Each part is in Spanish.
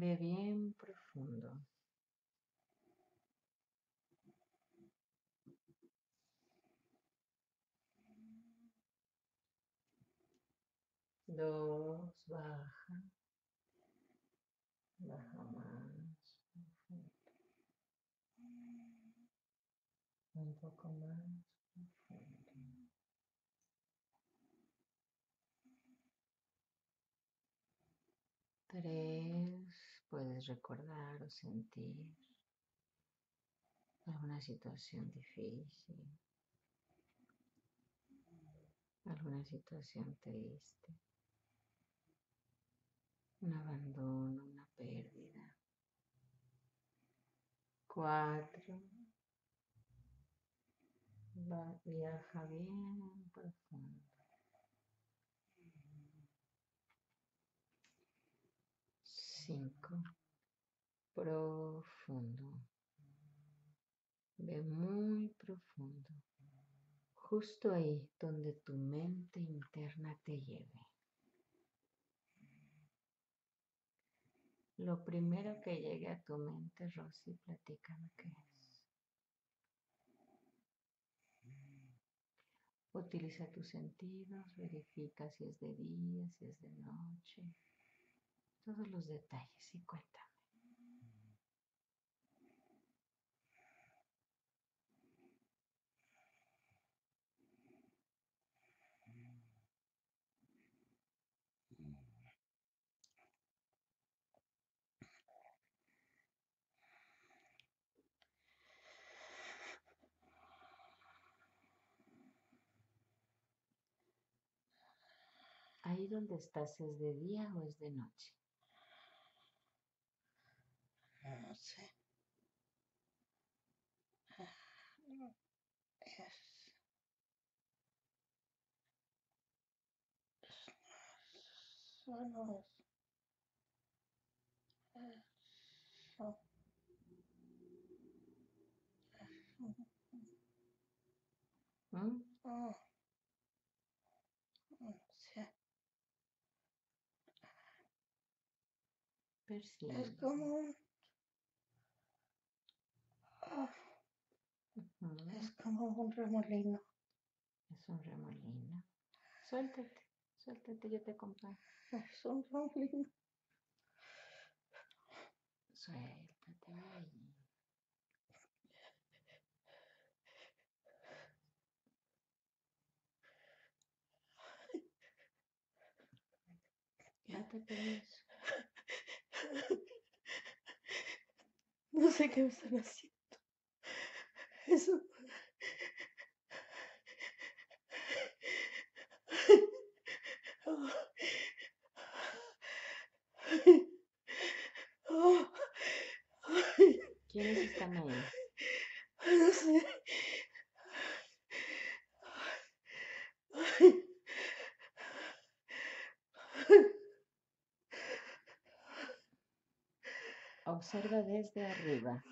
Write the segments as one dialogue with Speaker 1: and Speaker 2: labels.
Speaker 1: Ve bien profundo. Dos, baja. Baja más. Un poco más profundo. Tres, puedes recordar o sentir alguna situación difícil, alguna situación triste un abandono, una pérdida. Cuatro. viaja bien profundo. Profundo. Ve muy profundo. Justo ahí donde tu mente interna te lleve. Lo primero que llegue a tu mente, Rosy, platícame qué es. Utiliza tus sentidos, verifica si es de día, si es de noche, todos los detalles y cuéntame. ¿Ahí donde estás es de día o es de noche?
Speaker 2: No sé. Es, solo es, eso.
Speaker 1: ¿Mm?
Speaker 2: Oh. Sí. Es como un... Ah, es como un remolino.
Speaker 1: Es un remolino. Suéltate, suéltate, yo te acompaño.
Speaker 2: Es un remolino.
Speaker 1: Suéltate ahí. Date permiso.
Speaker 2: No sé qué me están haciendo. Eso.
Speaker 1: ¿Quiénes están ahí?
Speaker 2: No sé.
Speaker 1: Observa desde arriba.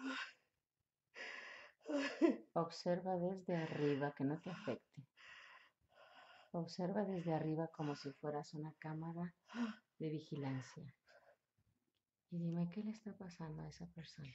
Speaker 1: Observa desde arriba, que no te afecte. Observa desde arriba como si fueras una cámara de vigilancia. Y dime qué le está pasando a esa persona.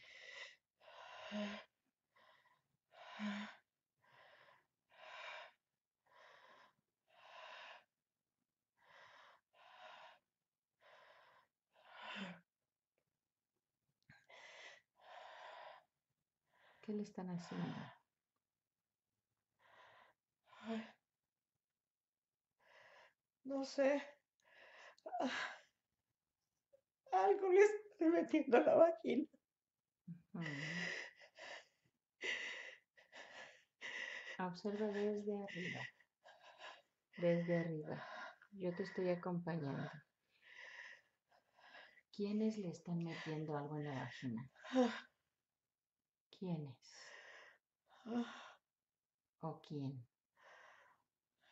Speaker 1: ¿Qué le están haciendo?
Speaker 2: No sé. Algo le estoy metiendo a la vagina.
Speaker 1: Observa desde arriba. Desde arriba. Yo te estoy acompañando. ¿Quiénes le están metiendo algo en la vagina? ¿Quiénes? ¿O quién?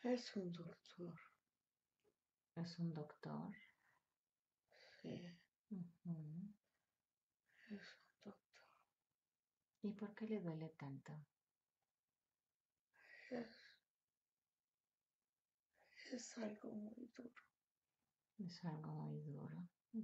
Speaker 2: Es un doctor.
Speaker 1: ¿Es un doctor?
Speaker 2: Sí. Es un doctor.
Speaker 1: ¿Y por qué le duele tanto?
Speaker 2: Es, algo muy duro.
Speaker 1: Es algo muy duro. ¿Y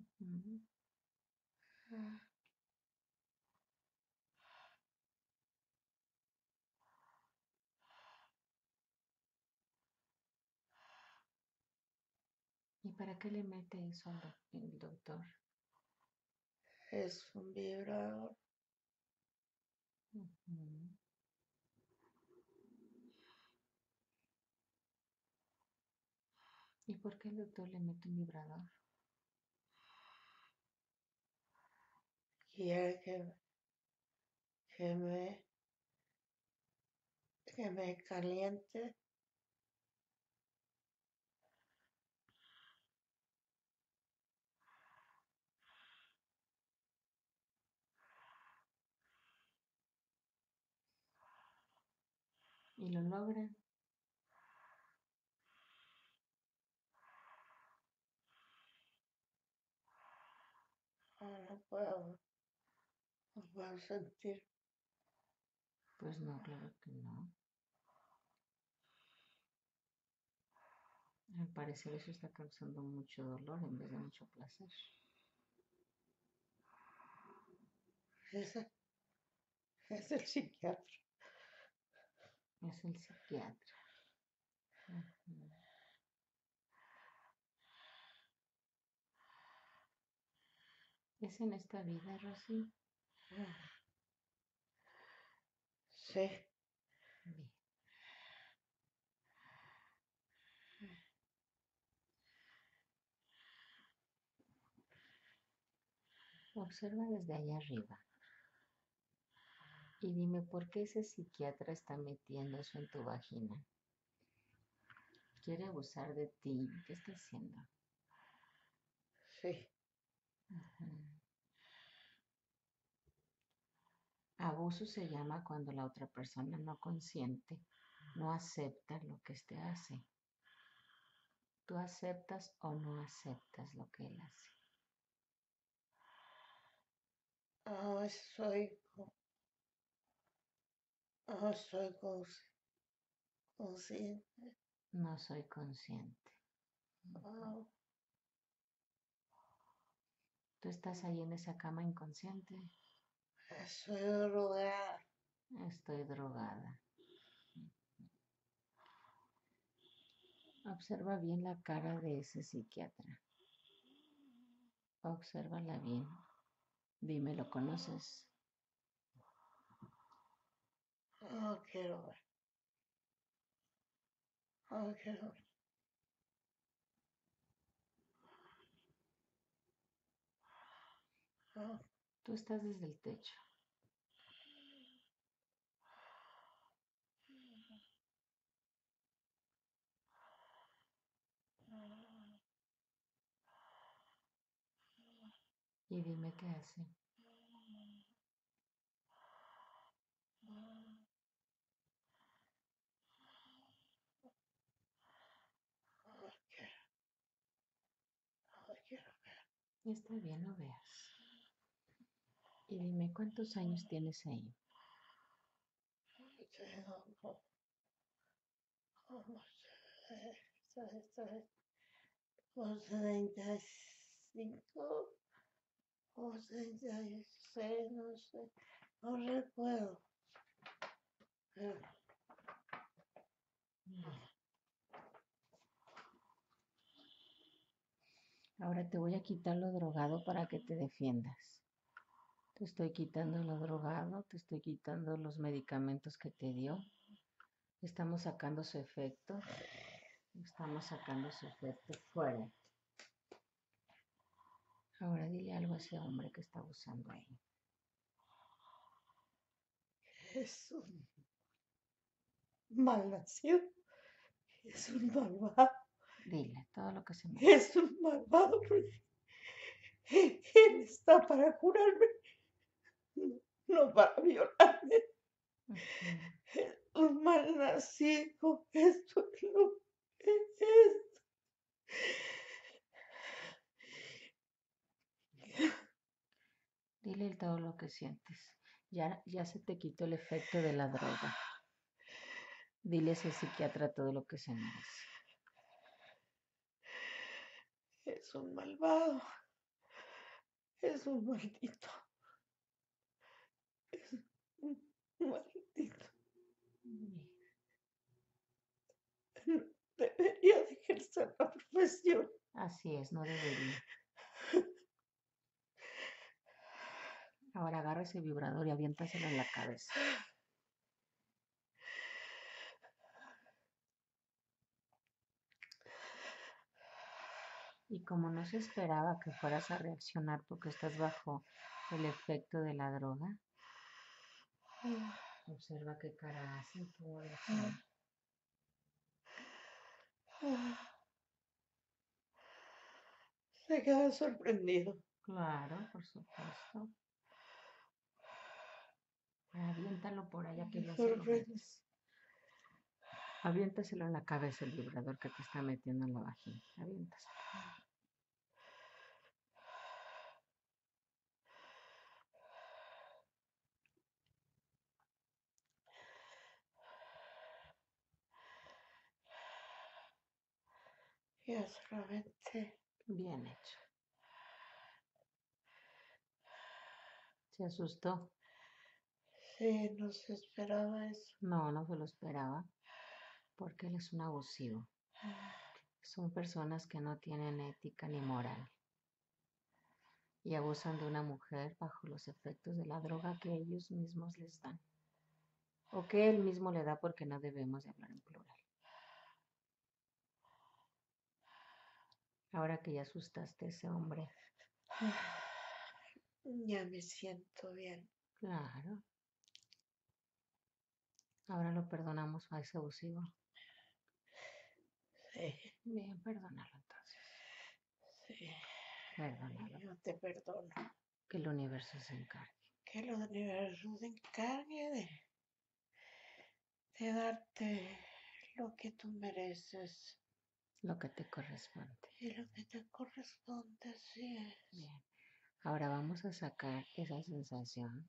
Speaker 1: para qué le mete eso el doctor?
Speaker 2: Es un vibrador.
Speaker 1: ¿Y por qué el doctor le mete un vibrador?
Speaker 2: Quiere que, que me que me caliente.
Speaker 1: ¿Y lo logra?
Speaker 2: Ah, No puedo, no puedo sentir.
Speaker 1: Pues no, claro que no. Al parecer eso está causando mucho dolor en vez de mucho placer.
Speaker 2: Ese es el psiquiatra.
Speaker 1: Es el psiquiatra. ¿Es en esta vida, Rosy?
Speaker 2: Sí,
Speaker 1: Bien. Observa desde allá arriba. Y dime por qué ese psiquiatra está metiendo eso en tu vagina. Quiere abusar de ti. ¿Qué está haciendo?
Speaker 2: sí.
Speaker 1: Abuso se llama cuando la otra persona no consiente, no acepta lo que éste hace. ¿Tú aceptas o no aceptas lo que él hace?
Speaker 2: Ah, soy, ah, soy consci- consciente.
Speaker 1: No soy consciente. ¿Tú estás ahí en esa cama inconsciente?
Speaker 2: soy drogada.
Speaker 1: Estoy drogada. Observa bien la cara de ese psiquiatra. Obsérvala bien. Dime, ¿lo conoces?
Speaker 2: No quiero ver. No quiero ver. No,
Speaker 1: Tú estás desde el techo. Y dime qué hace.
Speaker 2: no quiero. No quiero ver.
Speaker 1: Está bien, no veas. Y dime, ¿cuántos años tienes ahí?
Speaker 2: Como, como, eh, tre- tre- como 35 o 36, no sé, no recuerdo. Pero
Speaker 1: Ahora te voy a quitar lo drogado para que te defiendas. Te estoy quitando lo drogado, te estoy quitando los medicamentos que te dio. Estamos sacando su efecto. Estamos sacando su efecto fuera. Ahora dile algo a ese hombre que está abusando ahí.
Speaker 2: es un malnacido, es un malvado,
Speaker 1: Dile todo lo que se me.
Speaker 2: es un malvado. Él está para curarme, no- para violarme. Es un malnacido, esto es lo que es.
Speaker 1: Dile todo lo que sientes. Ya, ya se te quitó el efecto de la droga. Dile a ese psiquiatra todo lo que se merece.
Speaker 2: Es un malvado. Es un maldito. Es un maldito. No debería de ejercer la profesión.
Speaker 1: Así es, no debería. Ahora agarra ese vibrador y aviéntaselo en la cabeza. Y como no se esperaba que fueras a reaccionar porque estás bajo el efecto de la droga, observa qué cara hace y cómo reacciona.
Speaker 2: Se queda sorprendido.
Speaker 1: Claro, por supuesto. Aviéntalo por allá que lo
Speaker 2: sorprende.
Speaker 1: Aviéntaselo en la cabeza el vibrador que te está metiendo en la vagina. Aviéntaselo.
Speaker 2: Ya solamente
Speaker 1: Bien hecho. ¿Se asustó?
Speaker 2: sí, no se esperaba eso.
Speaker 1: No, no se lo esperaba. Porque él es un abusivo. Son personas que no tienen ética ni moral. Y abusan de una mujer bajo los efectos de la droga que ellos mismos les dan. O que él mismo le da porque no debemos de hablar en plural. Ahora que ya asustaste a ese hombre,
Speaker 2: Ya me siento bien.
Speaker 1: claro. Ahora lo perdonamos a ese abusivo.
Speaker 2: Sí,
Speaker 1: Bien, perdónalo entonces.
Speaker 2: sí.
Speaker 1: Perdónalo.
Speaker 2: Yo te perdono.
Speaker 1: Que el universo se encargue.
Speaker 2: Que el universo se encargue de, de darte lo que tú mereces
Speaker 1: Lo que te corresponde.
Speaker 2: y lo que te corresponde, es.
Speaker 1: Bien. Ahora vamos a sacar esa sensación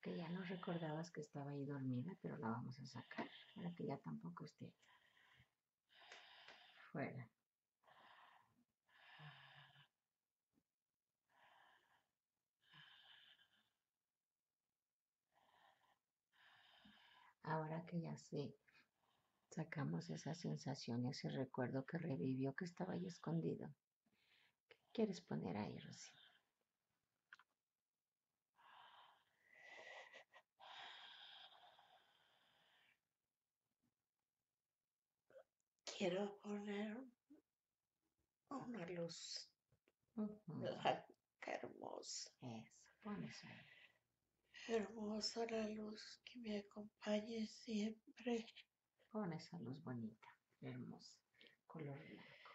Speaker 1: que ya no recordabas que estaba ahí dormida, pero la vamos a sacar para que ya tampoco esté fuera. Ahora que ya sé, sacamos esa sensación y ese recuerdo que revivió que estaba ahí escondido. ¿Qué quieres poner ahí, Rosy?
Speaker 2: Quiero poner una luz
Speaker 1: Ujú,
Speaker 2: blanca hermosa.
Speaker 1: Eso.
Speaker 2: Hermosa la luz que me acompañe siempre.
Speaker 1: Pon esa luz bonita, hermosa, color blanco.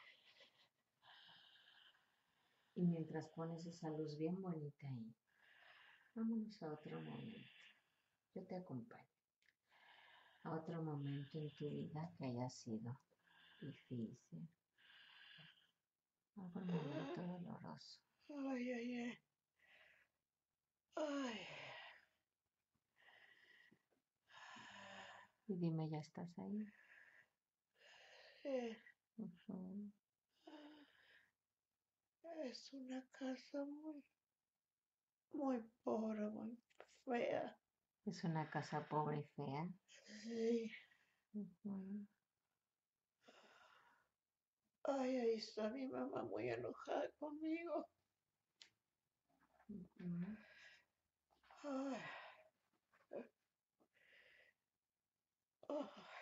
Speaker 1: Y mientras pones esa luz bien bonita ahí, vámonos a otro momento. Yo te acompaño. A otro momento en tu vida que haya sido difícil. Algún momento doloroso.
Speaker 2: Ay, ay, ay. Ay.
Speaker 1: Y dime, ¿ya estás ahí?
Speaker 2: Sí,
Speaker 1: Ujú.
Speaker 2: Es una casa muy, muy pobre, muy fea.
Speaker 1: Es una casa pobre y fea.
Speaker 2: Sí. Ay, ahí está mi mamá muy enojada conmigo. Ay.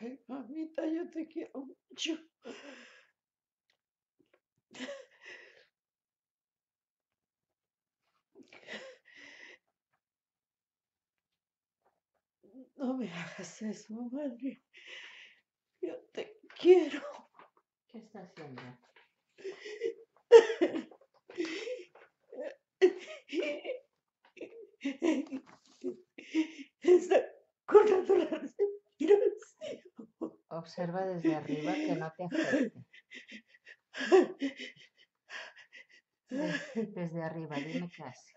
Speaker 2: Ay, mamita, yo te quiero mucho. No me hagas eso, madre. Yo te quiero.
Speaker 1: ¿Qué está haciendo?
Speaker 2: Está cortando la respiración.
Speaker 1: Observa desde arriba que no te afecte. Des- Desde arriba, dime qué hace.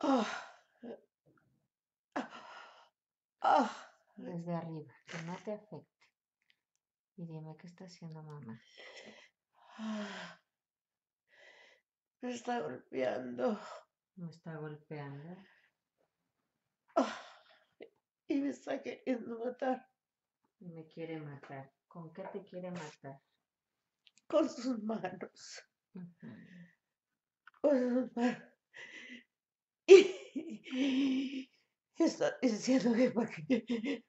Speaker 2: Ah. Ah.
Speaker 1: Desde arriba, que no te afecte. Y dime qué está haciendo mamá.
Speaker 2: Ah, Me está golpeando.
Speaker 1: Me está golpeando.
Speaker 2: Y me está queriendo matar
Speaker 1: Y me quiere matar. ¿Con qué te quiere matar?
Speaker 2: con sus manos. Con sus manos. Y está diciendo que porque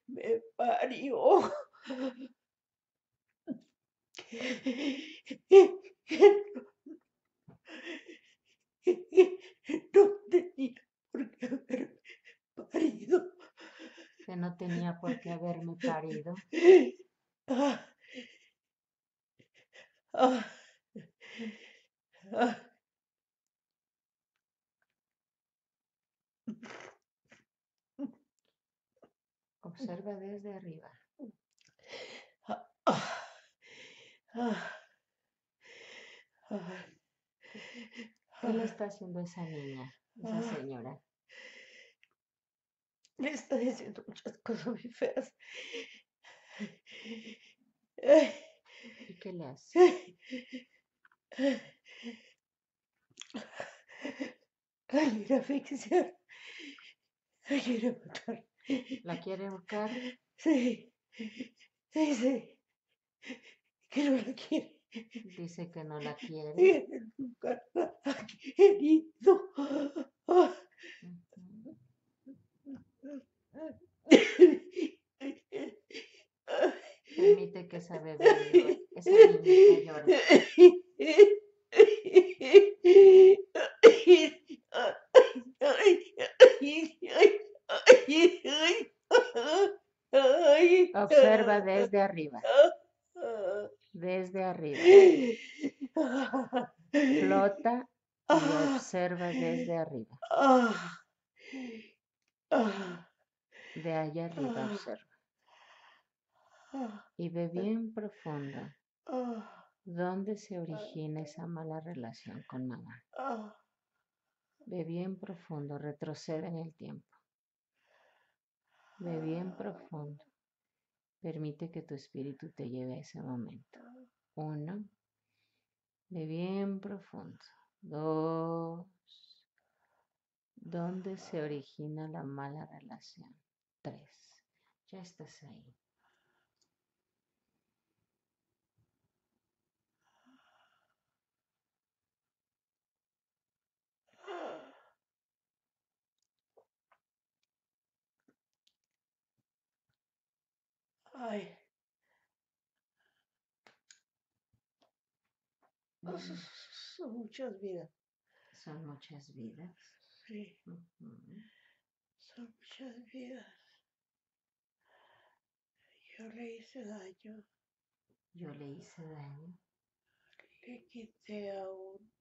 Speaker 2: me parió. No tenía por qué haberme parido.
Speaker 1: Que no tenía por qué haberme parido.
Speaker 2: Ah. Ah. Ah.
Speaker 1: Observa desde arriba. ¿Qué le está haciendo esa niña, esa señora?
Speaker 2: Le está diciendo muchas cosas muy feas. Ay,
Speaker 1: ¿Y qué le hace?
Speaker 2: ay. Quiere asfixiar. La quiere matar.
Speaker 1: ¿La quiere buscar?
Speaker 2: Sí. Dice que no la quiere.
Speaker 1: Dice que no la quiere.
Speaker 2: Ha querido. Ah.
Speaker 1: Permite que esa bebé esa niñita llore. Observa desde arriba, desde arriba. Flota y observa desde arriba. De allá arriba observa. Y ve bien profundo dónde se origina esa mala relación con mamá. Ve bien profundo, retrocede en el tiempo. Ve bien profundo. Permite que tu espíritu te lleve a ese momento. Uno. Ve bien profundo. Dos. ¿Dónde se origina la mala relación? Tres. Ya estás ahí.
Speaker 2: Ay,
Speaker 1: Mm,
Speaker 2: son muchas vidas.
Speaker 1: Son muchas vidas.
Speaker 2: Sí, son muchas vidas. Yo le hice daño,
Speaker 1: Yo le hice daño.
Speaker 2: le quité a un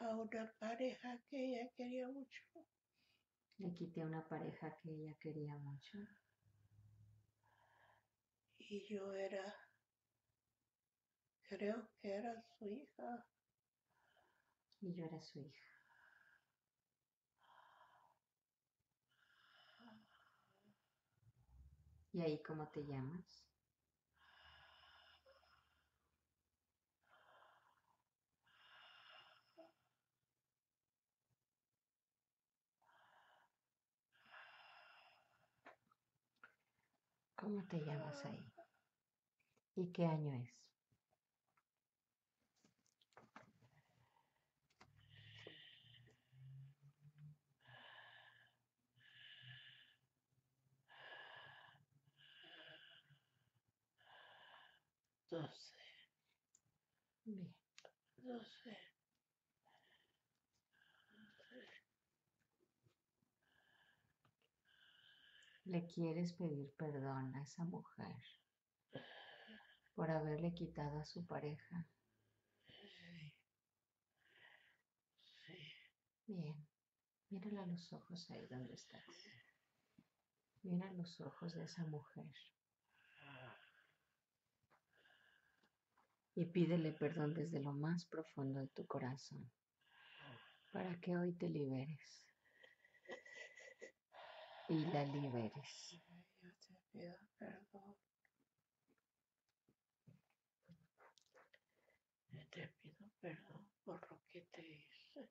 Speaker 2: a una pareja que ella quería mucho.
Speaker 1: Le quité a una pareja que ella quería mucho.
Speaker 2: Y yo era, creo que era su hija.
Speaker 1: Y yo era su hija. ¿Y ahí cómo te llamas? ¿Cómo te llamas ahí? ¿Y qué año es?
Speaker 2: Doce,
Speaker 1: Bien.
Speaker 2: doce.
Speaker 1: Le quieres pedir perdón a esa mujer por haberle quitado a su pareja.
Speaker 2: Sí, sí.
Speaker 1: Bien. Mírala a los ojos ahí donde estás. Mira los ojos de esa mujer y pídele perdón desde lo más profundo de tu corazón para que hoy te liberes y la liberes.
Speaker 2: Yo te pido perdón. perdón por lo que te hice.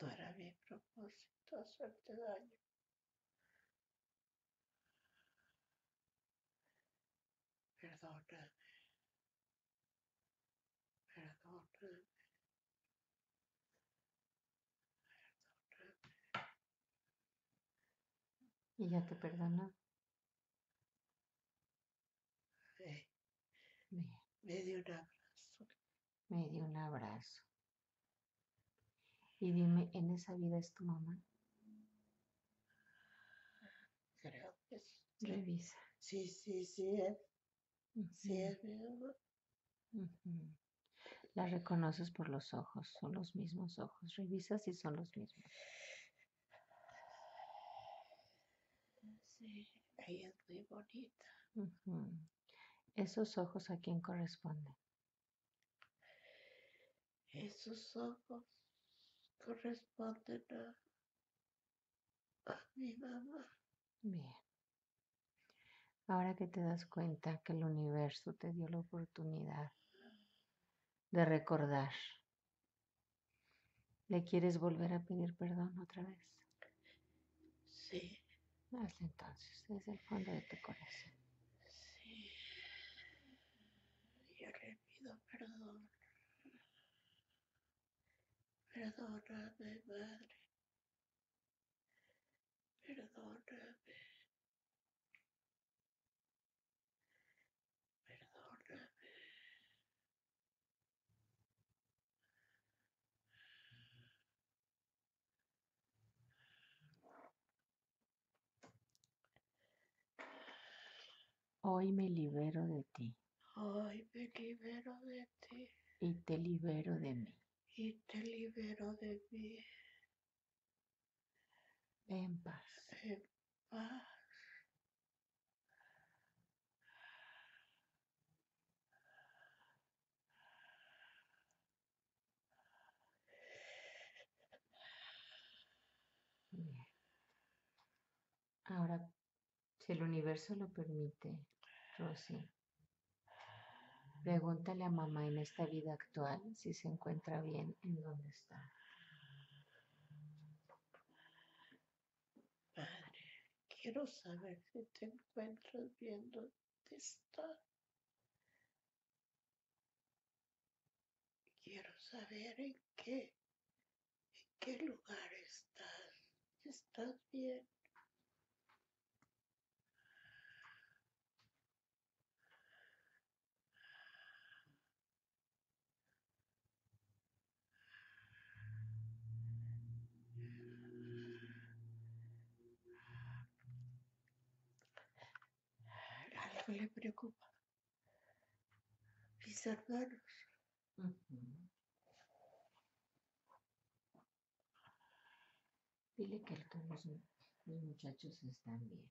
Speaker 2: No era mi propósito hacerte daño. Perdóname. Perdóname.
Speaker 1: ¿Y ya te perdonó?
Speaker 2: Eh,
Speaker 1: Bien,
Speaker 2: me dio un abrazo.
Speaker 1: me dio un abrazo. Y dime, ¿en esa vida es tu mamá?
Speaker 2: Creo que sí.
Speaker 1: Revisa.
Speaker 2: Sí, sí, sí es. Sí
Speaker 1: Ujú,
Speaker 2: es mi mamá.
Speaker 1: La reconoces por los ojos, son los mismos ojos. Revisa si son los mismos.
Speaker 2: Sí, ella es muy bonita.
Speaker 1: Esos ojos a quién corresponden.
Speaker 2: Esos ojos corresponden a, a mi mamá.
Speaker 1: Bien. Ahora que te das cuenta que el universo te dio la oportunidad de recordar, ¿le quieres volver a pedir perdón otra vez?
Speaker 2: Sí,
Speaker 1: Hazlo entonces, desde el fondo de tu corazón.
Speaker 2: sí. Yo le pido perdón. Perdóname, madre. Perdóname. Perdóname.
Speaker 1: Hoy me libero de ti
Speaker 2: Hoy me libero de ti
Speaker 1: y te libero de mí.
Speaker 2: y te libero de mí
Speaker 1: En paz.
Speaker 2: en paz.
Speaker 1: Bien. Ahora, si el universo lo permite, Rosy, pregúntale a mamá en esta vida actual si se encuentra bien en donde está.
Speaker 2: Madre, quiero saber si te encuentras bien donde estás. Quiero saber en qué, en qué lugar estás. Estás bien. Algo le preocupa. Mis hermanos.
Speaker 1: Dile que todos los muchachos están bien.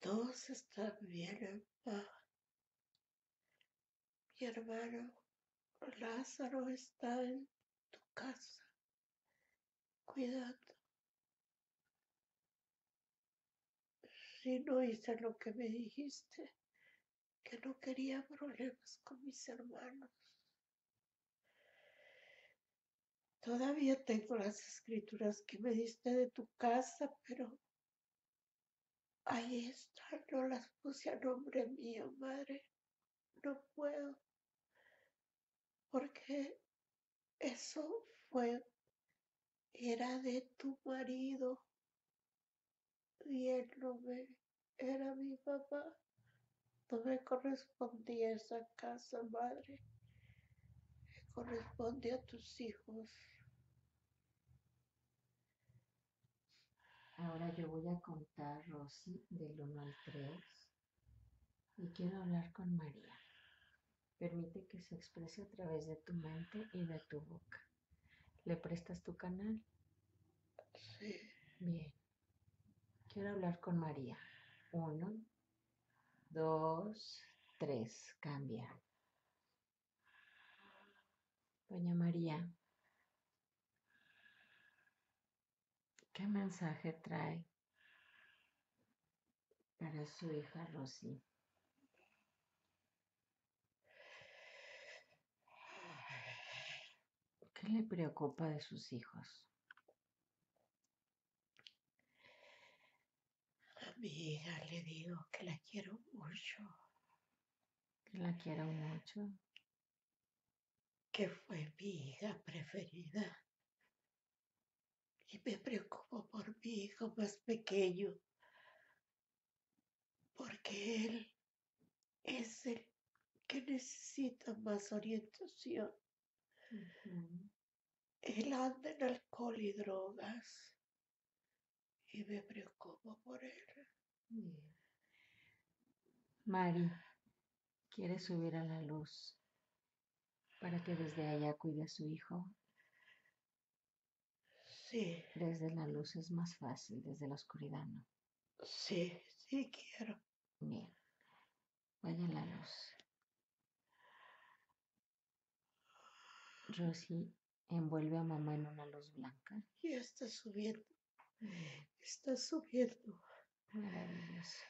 Speaker 2: Todos están bien en paz. Mi hermano Lázaro está en tu casa, cuidando. Si no hice lo que me dijiste, que no quería problemas con mis hermanos. Todavía tengo las escrituras que me diste de tu casa, pero ahí están, no las puse a nombre mío, madre. No puedo, porque eso fue, era de tu marido y él no me, era mi papá. No me correspondía esa casa, madre. Me corresponde a tus hijos.
Speaker 1: Ahora yo voy a contar, Rosy, del 1 al 3 y quiero hablar con María. Permite que se exprese a través de tu mente y de tu boca. ¿Le prestas tu canal?
Speaker 2: Sí,
Speaker 1: Bien. Quiero hablar con María. Uno, dos, tres. Cambia. Doña María, ¿qué mensaje trae para su hija Rosy? ¿Qué le preocupa de sus hijos?
Speaker 2: Mi hija le digo que la quiero mucho,
Speaker 1: Que la quiero mucho.
Speaker 2: que fue mi hija preferida. Y me preocupo por mi hijo más pequeño, porque él es el que necesita más orientación.
Speaker 1: Ujú.
Speaker 2: Él anda en alcohol y drogas y me preocupo por él.
Speaker 1: Bien. Mari quiere subir a la luz para que desde allá cuide a su hijo.
Speaker 2: Sí,
Speaker 1: Desde la luz es más fácil, desde la oscuridad no.
Speaker 2: sí, sí quiero.
Speaker 1: Bien, vaya a la luz. Rosy envuelve a mamá en una luz blanca.
Speaker 2: Y está subiendo,
Speaker 1: Bien,
Speaker 2: está subiendo
Speaker 1: Maravilloso,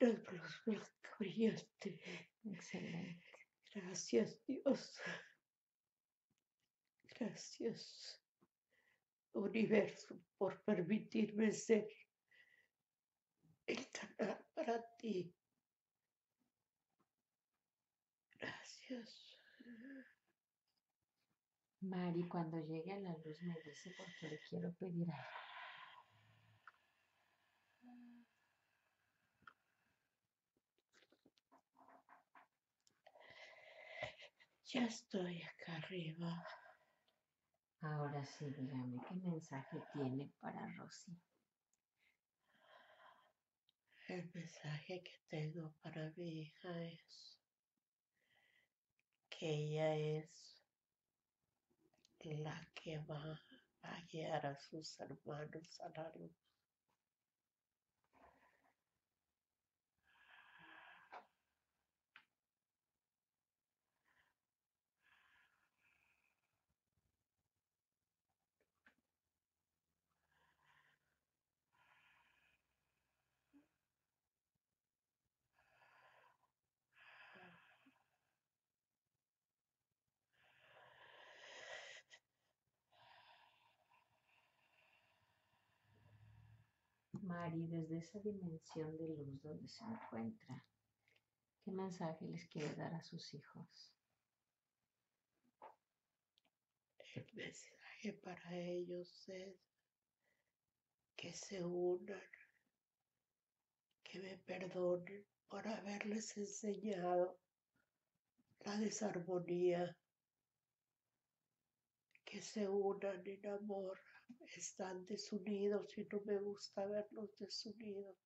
Speaker 2: en blanca brillante.
Speaker 1: excelente.
Speaker 2: Gracias, Dios. Gracias, universo, por permitirme ser el canal para ti. Gracias.
Speaker 1: Mari, cuando llegue a la luz me dice porque le quiero pedir algo.
Speaker 2: Ya estoy acá arriba.
Speaker 1: Ahora sí, dígame, ¿qué mensaje tiene para Rosy?
Speaker 2: El mensaje que tengo para mi hija es que ella es la que va a guiar a sus hermanos a la luz.
Speaker 1: Mari, desde esa dimensión de luz donde se encuentra, ¿qué mensaje les quiere dar a sus hijos?
Speaker 2: El mensaje para ellos es que se unan, que me perdonen por haberles enseñado la desarmonía, que se unan en amor. Están desunidos y no me gusta verlos desunidos.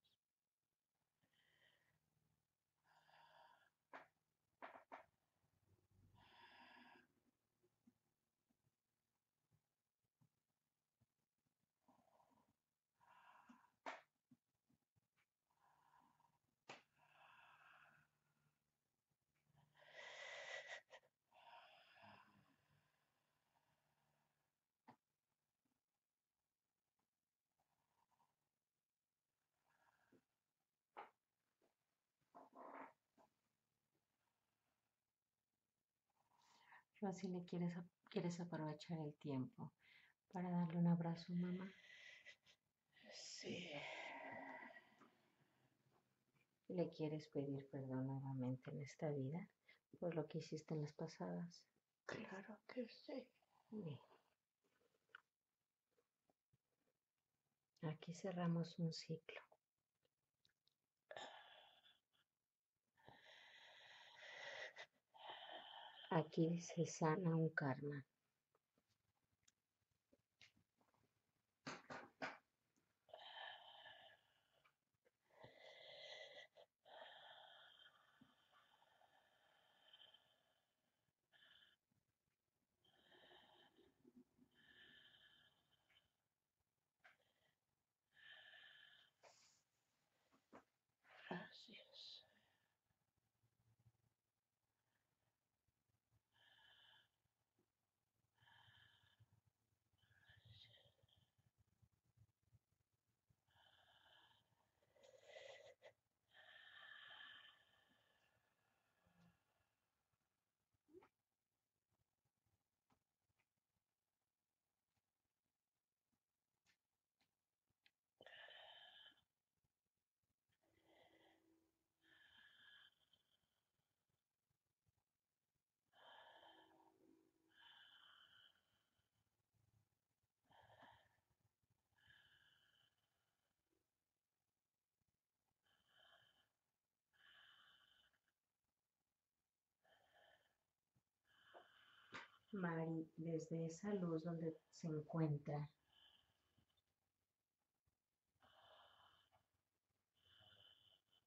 Speaker 1: Rosy, ¿le quieres, quieres aprovechar el tiempo para darle un abrazo a mamá?
Speaker 2: Sí,
Speaker 1: ¿Le quieres pedir perdón nuevamente en esta vida por lo que hiciste en las pasadas?
Speaker 2: claro que sí.
Speaker 1: Bien. Aquí cerramos un ciclo. Aquí se sana un karma. Mari, desde esa luz donde se encuentra,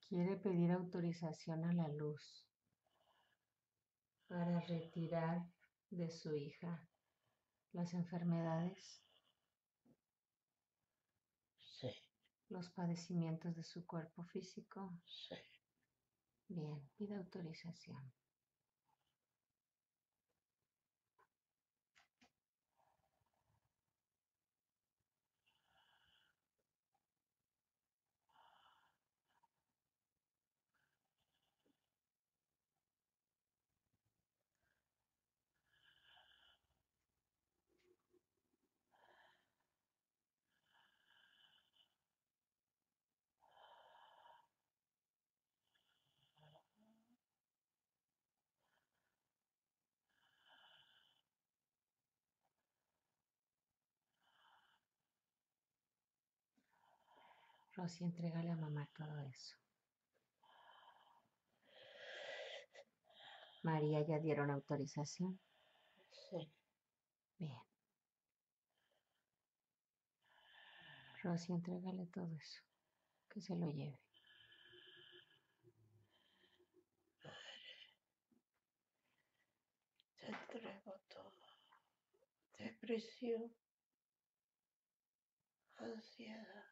Speaker 1: quiere pedir autorización a la luz para retirar de su hija las enfermedades,
Speaker 2: Sí,
Speaker 1: los padecimientos de su cuerpo físico.
Speaker 2: sí.
Speaker 1: Bien, pide autorización. Rosy, entrégale a mamá todo eso. María, ¿ya dieron autorización?
Speaker 2: Sí,
Speaker 1: Bien. Rosy, entrégale todo eso. Que se lo lleve.
Speaker 2: te entrego todo. Depresión, ansiedad.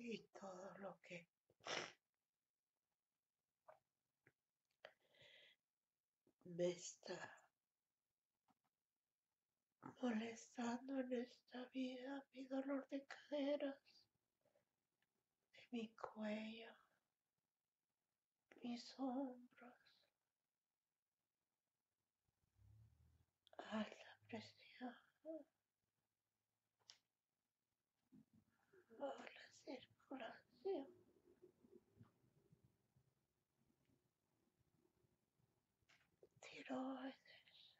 Speaker 2: Y todo lo que me está molestando en esta vida, mi dolor de caderas, de mi cuello, mis hombros, alta presión, mala circulación. Tiroides,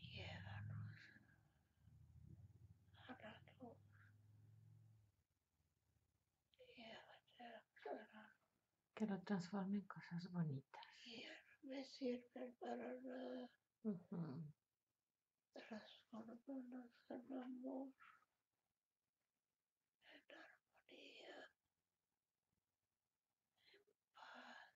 Speaker 2: llévanos a la luz, llévate a la
Speaker 1: Que lo transforme en cosas bonitas.
Speaker 2: y ya no me sirven para nada. Transformanos en amor, en armonía, en paz.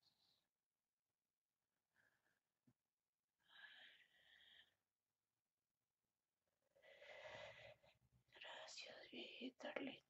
Speaker 2: Gracias, viejita linda.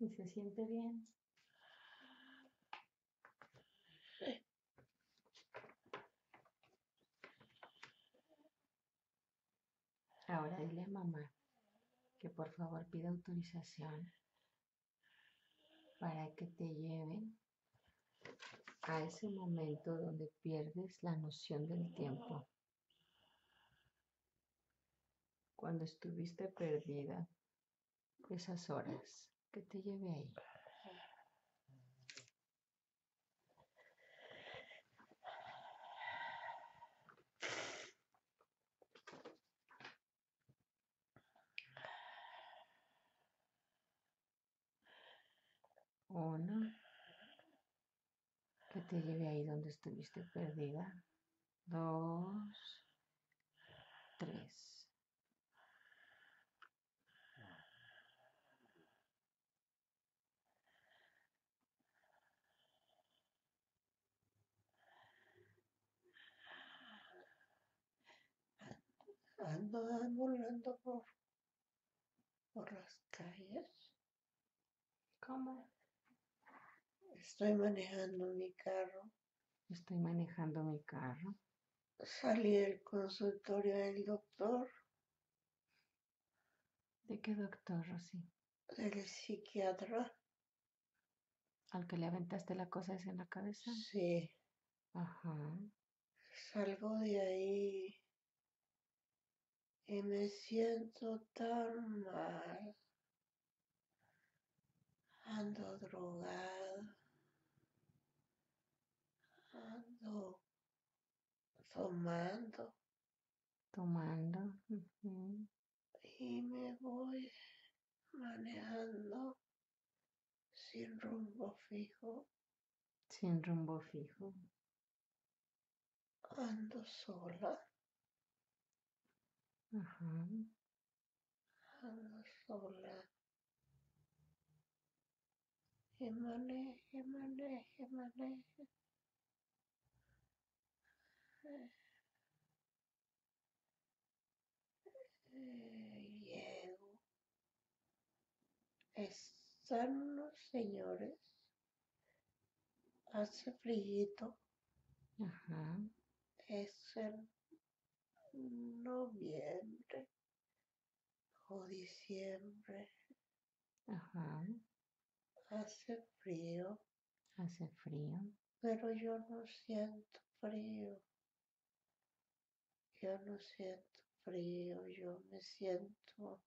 Speaker 1: ¿Y se siente bien? Ahora dile a mamá que por favor pida autorización para que te lleven a ese momento donde pierdes la noción del tiempo. Cuando estuviste perdida, esas horas, que te lleve ahí. Uno, que te lleve ahí donde estuviste perdida. Dos, tres.
Speaker 2: Ando ambulando por, por las calles.
Speaker 1: ¿Cómo?
Speaker 2: Estoy manejando mi carro.
Speaker 1: Estoy manejando mi carro.
Speaker 2: Salí del consultorio del doctor
Speaker 1: ¿De qué doctor, Rosy?
Speaker 2: del psiquiatra.
Speaker 1: ¿Al que le aventaste la cosa esa en la cabeza?
Speaker 2: Sí,
Speaker 1: Ajá.
Speaker 2: salgo de ahí y me siento tan mal. Ando drogada, ando tomando
Speaker 1: Tomando.
Speaker 2: y me voy manejando sin rumbo fijo.
Speaker 1: Sin rumbo fijo.
Speaker 2: Ando sola,
Speaker 1: Ajá.
Speaker 2: sola. Maneje, maneje. Eh, llego. Están unos señores. Hace frío.
Speaker 1: Ajá.
Speaker 2: Es en noviembre o diciembre.
Speaker 1: Ajá.
Speaker 2: Hace frío,
Speaker 1: Hace frío.
Speaker 2: pero yo no siento frío. Yo no siento frío, yo me siento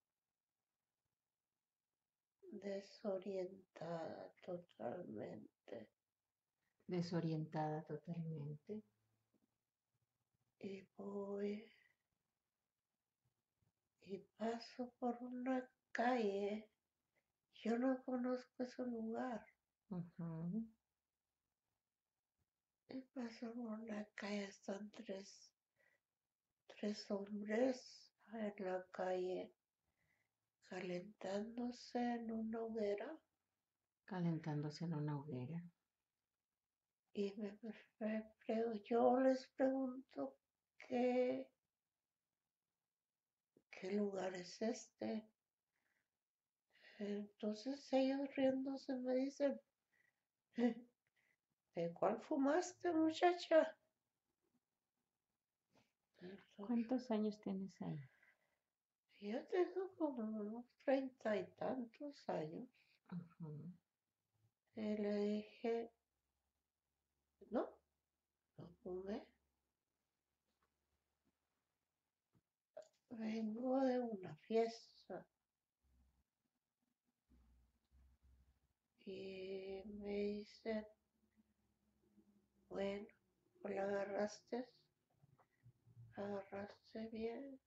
Speaker 2: desorientada totalmente.
Speaker 1: Desorientada totalmente.
Speaker 2: Y voy y paso por una calle. Yo no conozco ese lugar. Y paso por una calle, están tres, tres hombres en la calle calentándose en una hoguera.
Speaker 1: Calentándose en una hoguera.
Speaker 2: Y me, me yo les pregunto qué, qué lugar es este. Entonces ellos riéndose me dicen, ¿de cuál fumaste muchacha?
Speaker 1: ¿Cuántos años tienes ahí?
Speaker 2: yo tengo como unos treinta y tantos años. Y le dije, no, no fumé. Vengo de una fiesta. Y me dicen, bueno, pues agarraste, agarraste bien.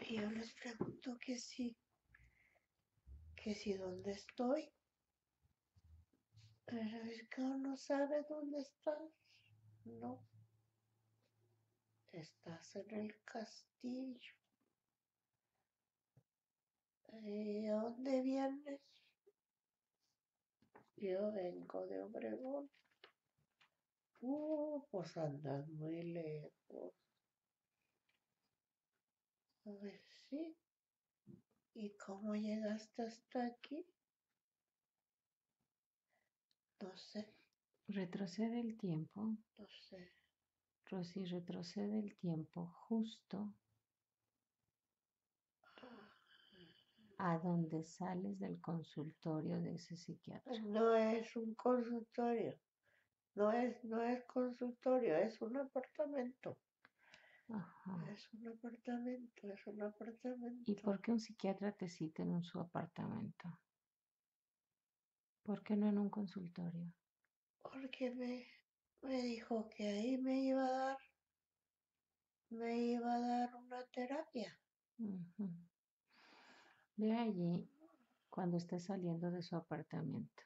Speaker 2: Y yo les pregunto que sí, que si dónde estoy. Pero que uno no sabe dónde estás. No. Estás en el castillo. ¿Y a dónde vienes? Yo vengo de Obregón. Uh, pues andas muy lejos. Pues sí. ¿Y cómo llegaste hasta aquí? No sé,
Speaker 1: Retrocede el tiempo.
Speaker 2: no sé.
Speaker 1: Rosy, retrocede el tiempo justo a donde sales del consultorio de ese psiquiatra.
Speaker 2: No es un consultorio. No es, no es consultorio, es un apartamento.
Speaker 1: Ajá.
Speaker 2: Es un apartamento, es un apartamento.
Speaker 1: ¿Y por qué un psiquiatra te cita en un su apartamento? ¿Por qué no en un consultorio?
Speaker 2: Porque me, me dijo que ahí me iba a dar, me iba a dar una terapia.
Speaker 1: Ujú. Ve allí cuando estés saliendo de su apartamento.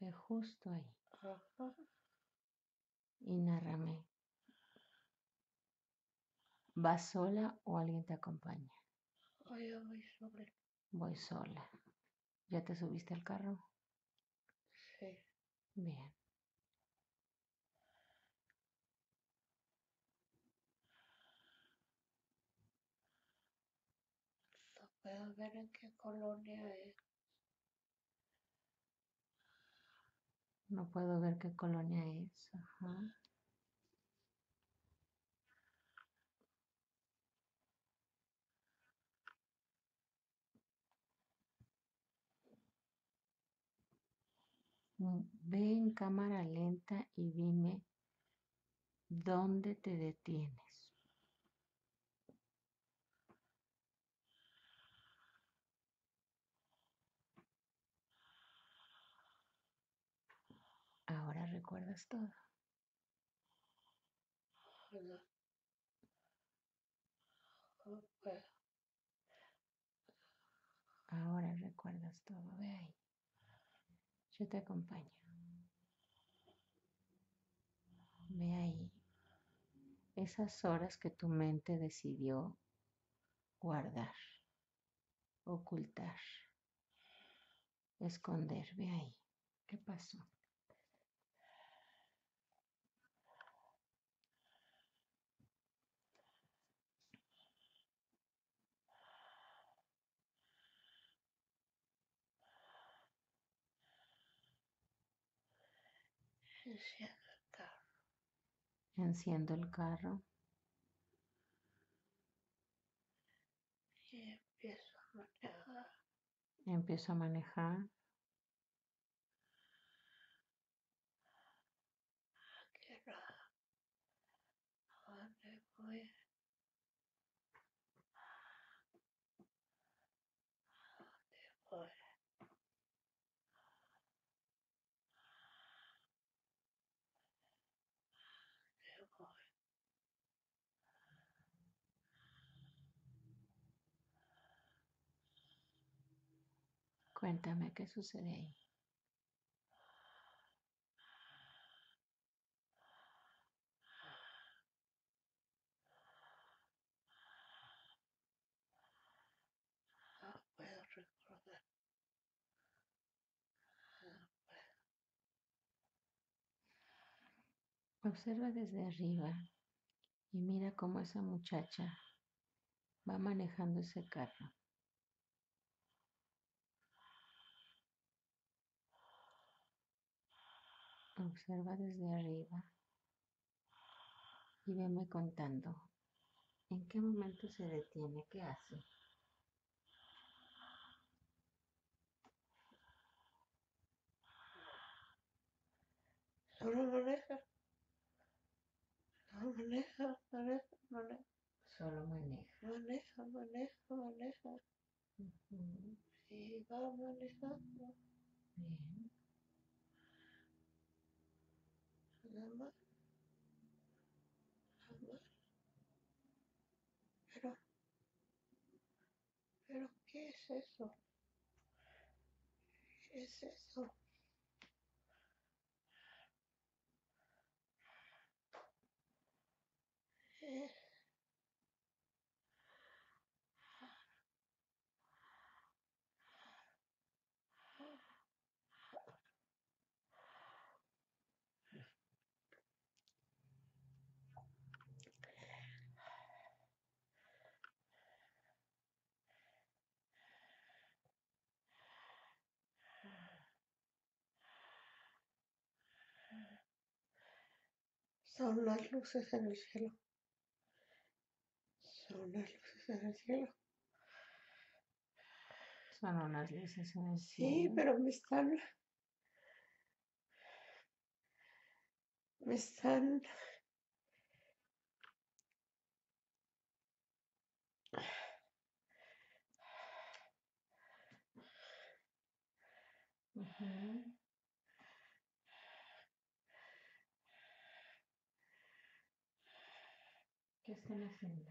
Speaker 1: Ve justo ahí y nárrame. ¿Vas sola o alguien te acompaña?
Speaker 2: Yo voy sola.
Speaker 1: Voy sola. ¿Ya te subiste al carro?
Speaker 2: Sí.
Speaker 1: Bien.
Speaker 2: No puedo ver en qué colonia es.
Speaker 1: No puedo ver qué colonia es. Ajá. Ve en cámara lenta y dime dónde te detienes. Ahora recuerdas todo. Ahora recuerdas todo. Ve. Yo te acompaño. Ve ahí. Esas horas que tu mente decidió guardar, ocultar, esconder. Ve ahí. ¿Qué pasó?
Speaker 2: Enciendo el carro.
Speaker 1: Enciendo el carro.
Speaker 2: y empiezo a manejar.
Speaker 1: Empiezo a manejar.
Speaker 2: Que no. ¿A dónde voy? ¿A dónde voy? ¿A dónde voy?
Speaker 1: Cuéntame qué sucede ahí.
Speaker 2: No puedo recordar. No puedo.
Speaker 1: Observa desde arriba y mira cómo esa muchacha va manejando ese carro. Observa desde arriba y veme contando. ¿En qué momento se detiene? ¿Qué hace?
Speaker 2: Solo maneja. No maneja, maneja, maneja,
Speaker 1: Solo maneja.
Speaker 2: maneja, maneja, maneja. Y va manejando.
Speaker 1: Bien.
Speaker 2: Nada más. Pero, pero, ¿qué es eso? ¿Qué es eso? Eh, Son las luces en el cielo. Son las luces en el cielo.
Speaker 1: Son unas luces en el
Speaker 2: Sí,
Speaker 1: cielo.
Speaker 2: pero me están. Me están.
Speaker 1: ¿Qué están haciendo?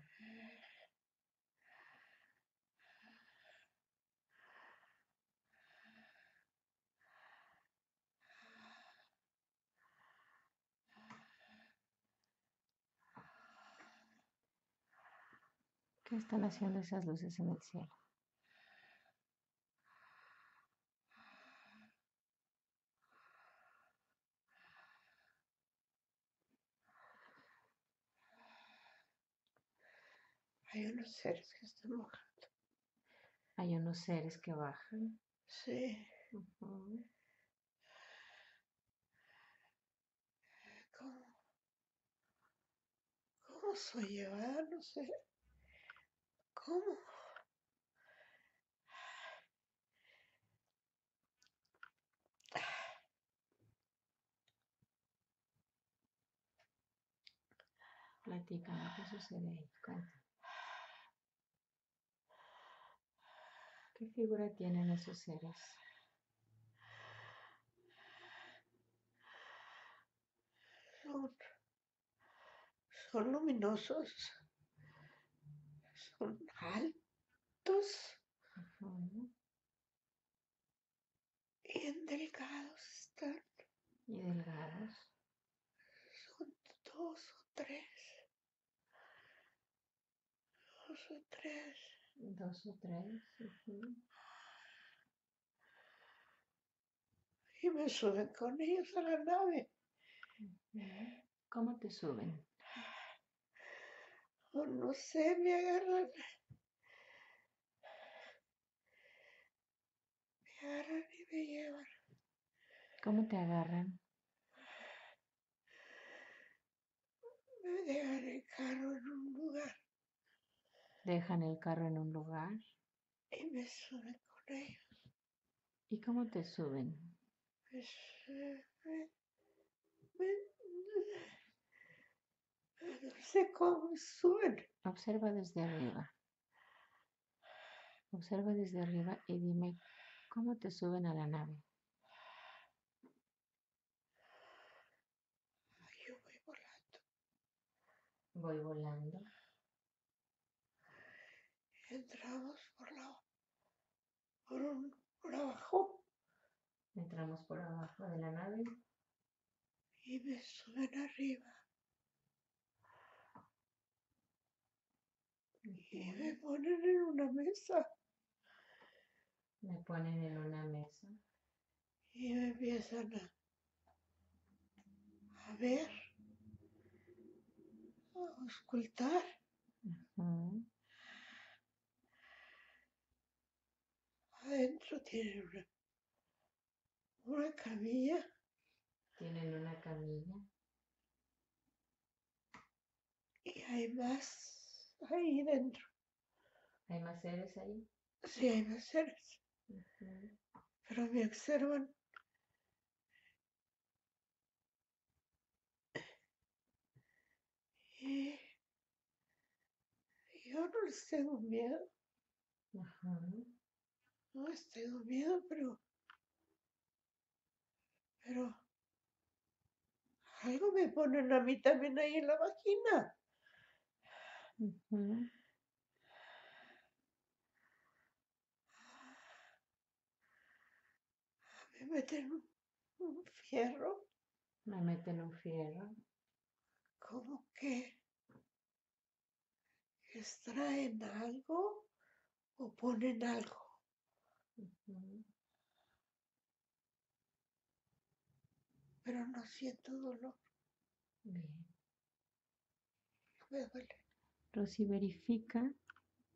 Speaker 1: ¿Qué están haciendo esas luces en el cielo?
Speaker 2: unos seres que están bajando.
Speaker 1: Hay unos seres que bajan.
Speaker 2: Sí.
Speaker 1: Uh
Speaker 2: -huh. ¿Cómo? ¿Cómo sobrellevar? Ah, no sé. ¿Cómo?
Speaker 1: Platícame qué sucede ahí. ¿Qué figura tienen esos seres?
Speaker 2: Son, son luminosos, son altos y en delgados están.
Speaker 1: Y delgados.
Speaker 2: Son dos o tres. Dos o tres.
Speaker 1: Dos o tres.
Speaker 2: Y me suben con ellos a la nave.
Speaker 1: ¿Cómo te suben?
Speaker 2: O no sé, me agarran. Me agarran y me llevan.
Speaker 1: ¿Cómo te agarran?
Speaker 2: Me dejan el carro en un lugar
Speaker 1: Dejan el carro en un lugar.
Speaker 2: y me suben con ellos.
Speaker 1: ¿Y cómo te suben?
Speaker 2: Me suben. me- no sé cómo suben.
Speaker 1: Observa desde arriba. Observa desde arriba y dime cómo te suben a la nave.
Speaker 2: Yo voy volando.
Speaker 1: Voy volando.
Speaker 2: Entramos por la por un por abajo
Speaker 1: Entramos por abajo de la nave.
Speaker 2: y me suben arriba y me ponen en una mesa
Speaker 1: Me ponen en una mesa.
Speaker 2: y me empiezan a, a ver, a auscultar.
Speaker 1: Ujú.
Speaker 2: Adentro tienen una, una camilla
Speaker 1: Tienen una camilla.
Speaker 2: y hay más ahí dentro.
Speaker 1: ¿Hay más seres ahí?
Speaker 2: Sí, hay más seres, pero me observan. Y yo no les tengo miedo. No les tengo miedo, pero, pero algo me ponen a mí también ahí en la vagina. Me meten un, un fierro,
Speaker 1: Me meten un fierro.
Speaker 2: como que extraen algo o ponen algo. Pero no siento dolor.
Speaker 1: Bien.
Speaker 2: no Me duele.
Speaker 1: Rosy, verifica,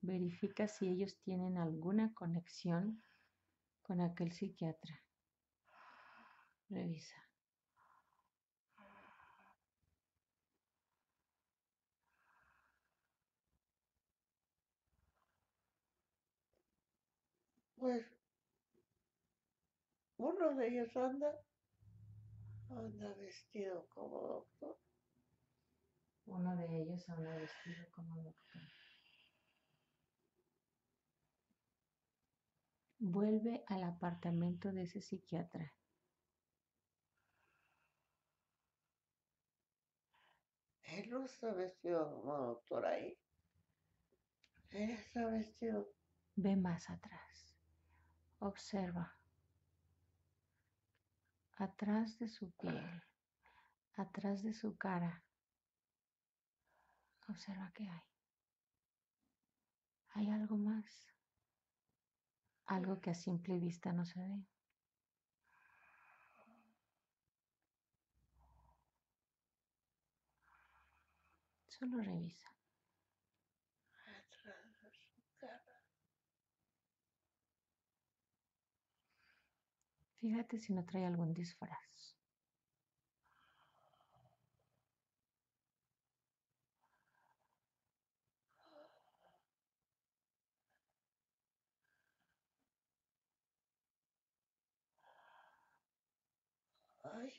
Speaker 1: verifica si ellos tienen alguna conexión con aquel psiquiatra. Revisa.
Speaker 2: Pues uno de ellos anda, anda vestido como doctor.
Speaker 1: Uno de ellos anda vestido como doctor. Vuelve al apartamento de ese psiquiatra.
Speaker 2: Él no está vestido como doctor ahí. Él está vestido
Speaker 1: Ve más atrás. Observa. Atrás de su piel, atrás de su cara. Observa qué hay. Hay algo más. Algo que a simple vista no se ve. Solo revisa. Fíjate si no trae algún disfraz.
Speaker 2: Ay.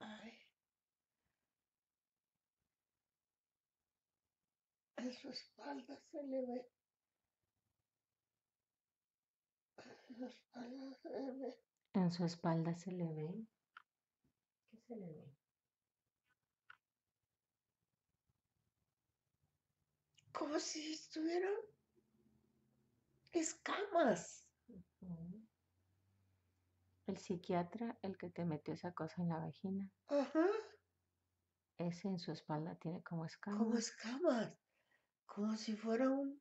Speaker 2: Ay. A su espalda se le ve En su espalda se le ve.
Speaker 1: ¿Qué se le ve?
Speaker 2: Como si estuvieran escamas.
Speaker 1: El psiquiatra, el que te metió esa cosa en la vagina,
Speaker 2: Ajá.
Speaker 1: ese en su espalda tiene como escamas.
Speaker 2: Como escamas. Como si fuera un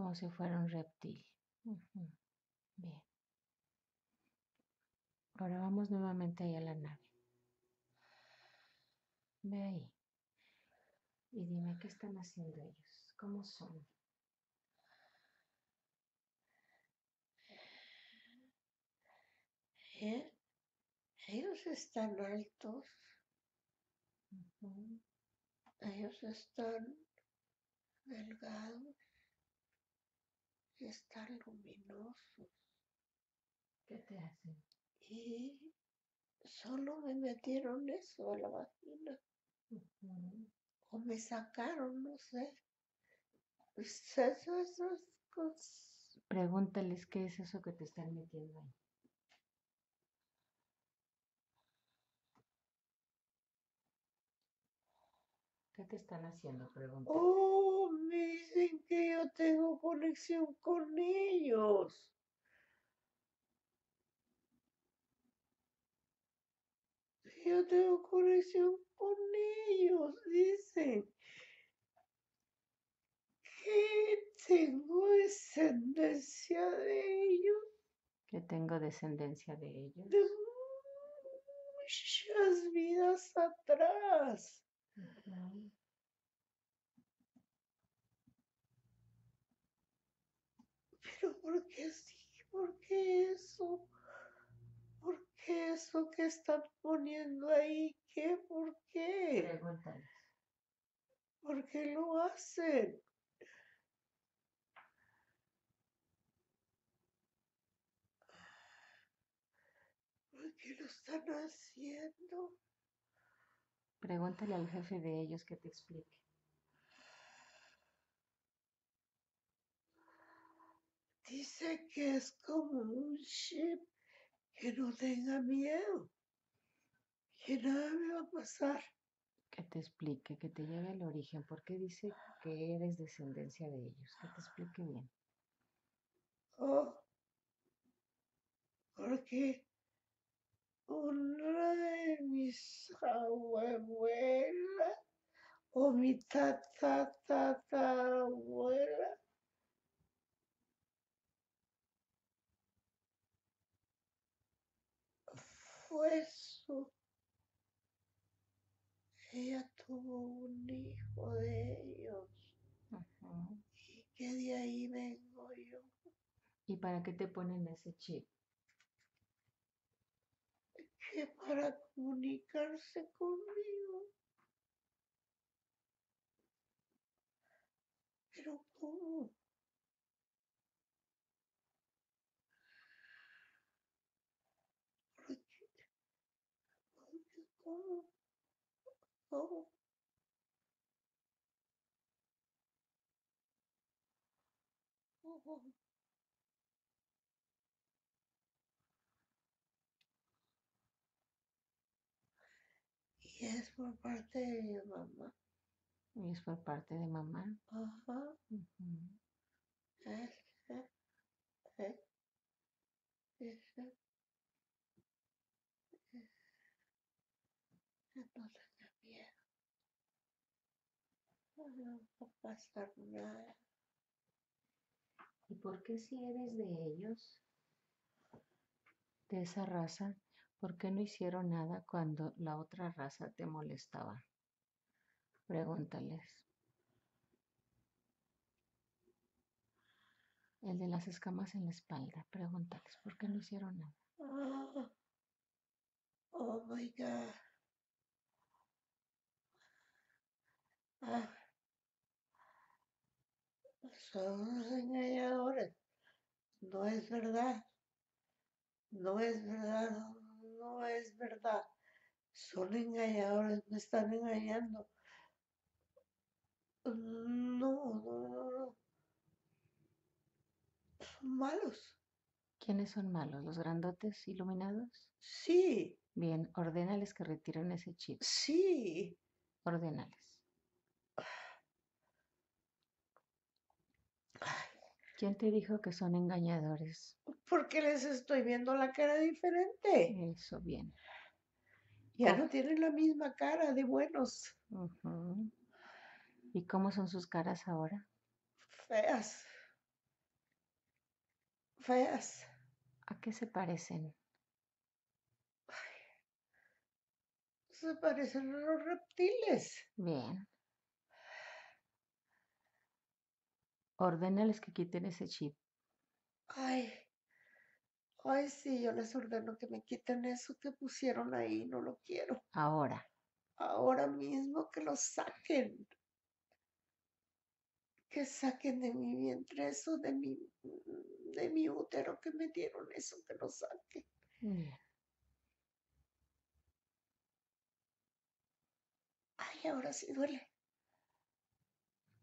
Speaker 1: como si fuera un reptil. Bien. Ahora vamos nuevamente ahí a la nave. Ve ahí. Y dime qué están haciendo ellos. ¿Cómo son?
Speaker 2: ¿Eh? Ellos están altos. Ellos están delgados. Y Están luminosos.
Speaker 1: ¿Qué te hacen?
Speaker 2: Y solo me metieron eso a la vagina. O me sacaron, no sé. Pues eso, esas cosas.
Speaker 1: Pregúntales qué es eso que te están metiendo ahí. ¿Qué te están haciendo? Pregúntale.
Speaker 2: Oh, me dicen que yo tengo conexión con ellos. Yo tengo conexión con ellos, dicen. Que tengo descendencia de ellos
Speaker 1: Que tengo descendencia de ellos.
Speaker 2: de muchas vidas atrás. Pero ¿por qué sí? ¿Por qué eso? ¿Por qué eso que están poniendo ahí? ¿Qué? ¿Por qué?
Speaker 1: Pregúntales.
Speaker 2: ¿Por qué lo hacen? ¿Por qué lo están haciendo?
Speaker 1: Pregúntale al jefe de ellos que te explique.
Speaker 2: Dice que es como un chip que no tenga miedo, que nada me va a pasar.
Speaker 1: Que te explique, que te lleve al origen. ¿Por qué dice que eres descendencia de ellos? Que te explique bien.
Speaker 2: Oh, porque una de mis abuelas o mi tatarabuela fue su. Ella tuvo un hijo de ellos
Speaker 1: Ujú.
Speaker 2: y que de ahí vengo yo.
Speaker 1: ¿Y para qué te ponen ese chip?
Speaker 2: Que para comunicarse conmigo. Pero ¿cómo? ¿Por qué? ¿Por qué? ¿Cómo? ¿Cómo? ¿Cómo? Y es por parte de mi mamá.
Speaker 1: Y es por parte de mamá.
Speaker 2: Ajá. Ese, eh, ese, no tenga miedo. No va a pasar nada.
Speaker 1: ¿Y por qué si eres de ellos, de esa raza, por qué no hicieron nada cuando la otra raza te molestaba? Pregúntales. El de las escamas en la espalda, pregúntales, ¿por qué no hicieron nada?
Speaker 2: Oh, oh my God. Ah. Son engañadores. No es verdad. No es verdad. No es verdad. Son engañadores. Me están engañando. No, no, no, no. Son malos.
Speaker 1: ¿Quiénes son malos? ¿Los grandotes iluminados?
Speaker 2: Sí,
Speaker 1: Bien, ordénales que retiren ese chip.
Speaker 2: sí.
Speaker 1: Ordénales. ¿Quién te dijo que son engañadores?
Speaker 2: Porque les estoy viendo la cara diferente.
Speaker 1: Eso, bien.
Speaker 2: Ya
Speaker 1: ¿Cómo?
Speaker 2: no tienen la misma cara de buenos.
Speaker 1: ¿Y cómo son sus caras ahora?
Speaker 2: Feas. Feas.
Speaker 1: ¿A qué se parecen?
Speaker 2: Se parecen a los reptiles.
Speaker 1: Bien. Ordénales que quiten ese chip.
Speaker 2: Ay. Ay, sí, yo les ordeno que me quiten eso que pusieron ahí. No lo quiero.
Speaker 1: Ahora.
Speaker 2: Ahora mismo que lo saquen. Que saquen de mi vientre eso, de mi, de mi útero que me dieron eso, que lo saquen.
Speaker 1: Bien.
Speaker 2: Ay, ahora sí duele.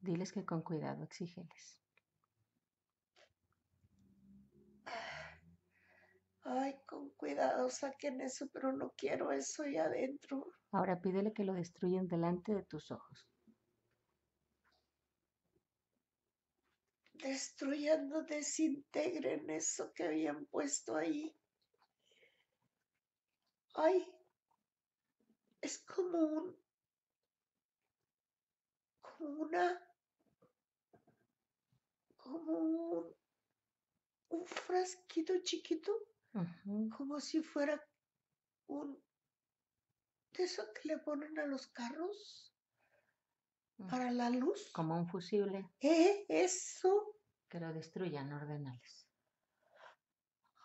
Speaker 1: Diles que con cuidado, exígeles.
Speaker 2: Ay, con cuidado, saquen eso, pero no quiero eso ahí adentro.
Speaker 1: Ahora pídele que lo destruyan delante de tus ojos.
Speaker 2: Destruyendo, desintegren eso que habían puesto ahí. Ay, es como un, como una, como un, un frasquito chiquito, como si fuera un, de eso que le ponen a los carros
Speaker 1: Mm.
Speaker 2: para la luz.
Speaker 1: Como un fusible.
Speaker 2: ¿Eh? Eso.
Speaker 1: Que lo destruyan, ordénales.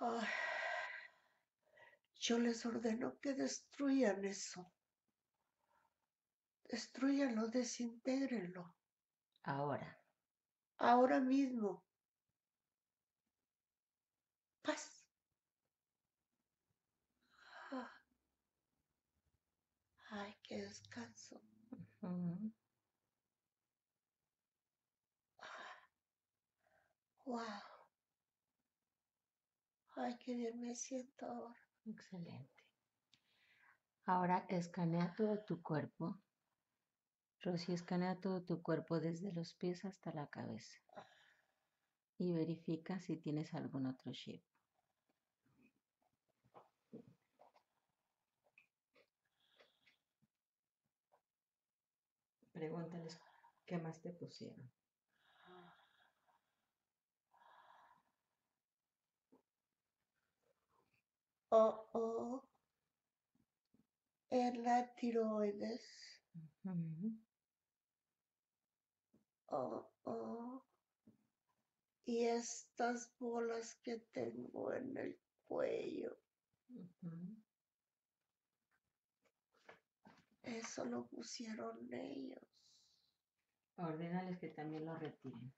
Speaker 2: Ay, yo les ordeno que destruyan eso. Destruyanlo, desintégrenlo.
Speaker 1: Ahora.
Speaker 2: Ahora mismo. Paz. Ah. Ay, qué descanso. Wow. Ay, qué bien me siento ahora.
Speaker 1: Excelente. Ahora escanea todo tu cuerpo. Rosy, escanea todo tu cuerpo desde los pies hasta la cabeza. Y verifica si tienes algún otro chip. Pregúntales qué más te pusieron.
Speaker 2: Oh, oh. En la tiroides. Oh, oh. Y estas bolas que tengo en el cuello, eso lo pusieron ellos.
Speaker 1: Ordénales que también lo retiren.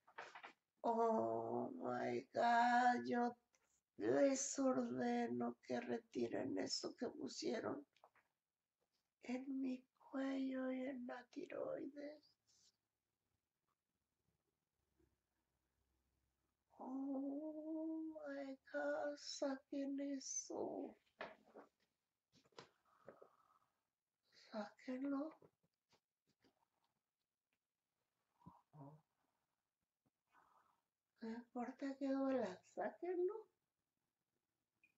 Speaker 2: Oh my God, yo les ordeno que retiren eso que pusieron en mi cuello y en la tiroides. Oh my God, saquen eso. Sáquenlo. No importa que duela, sáquenlo.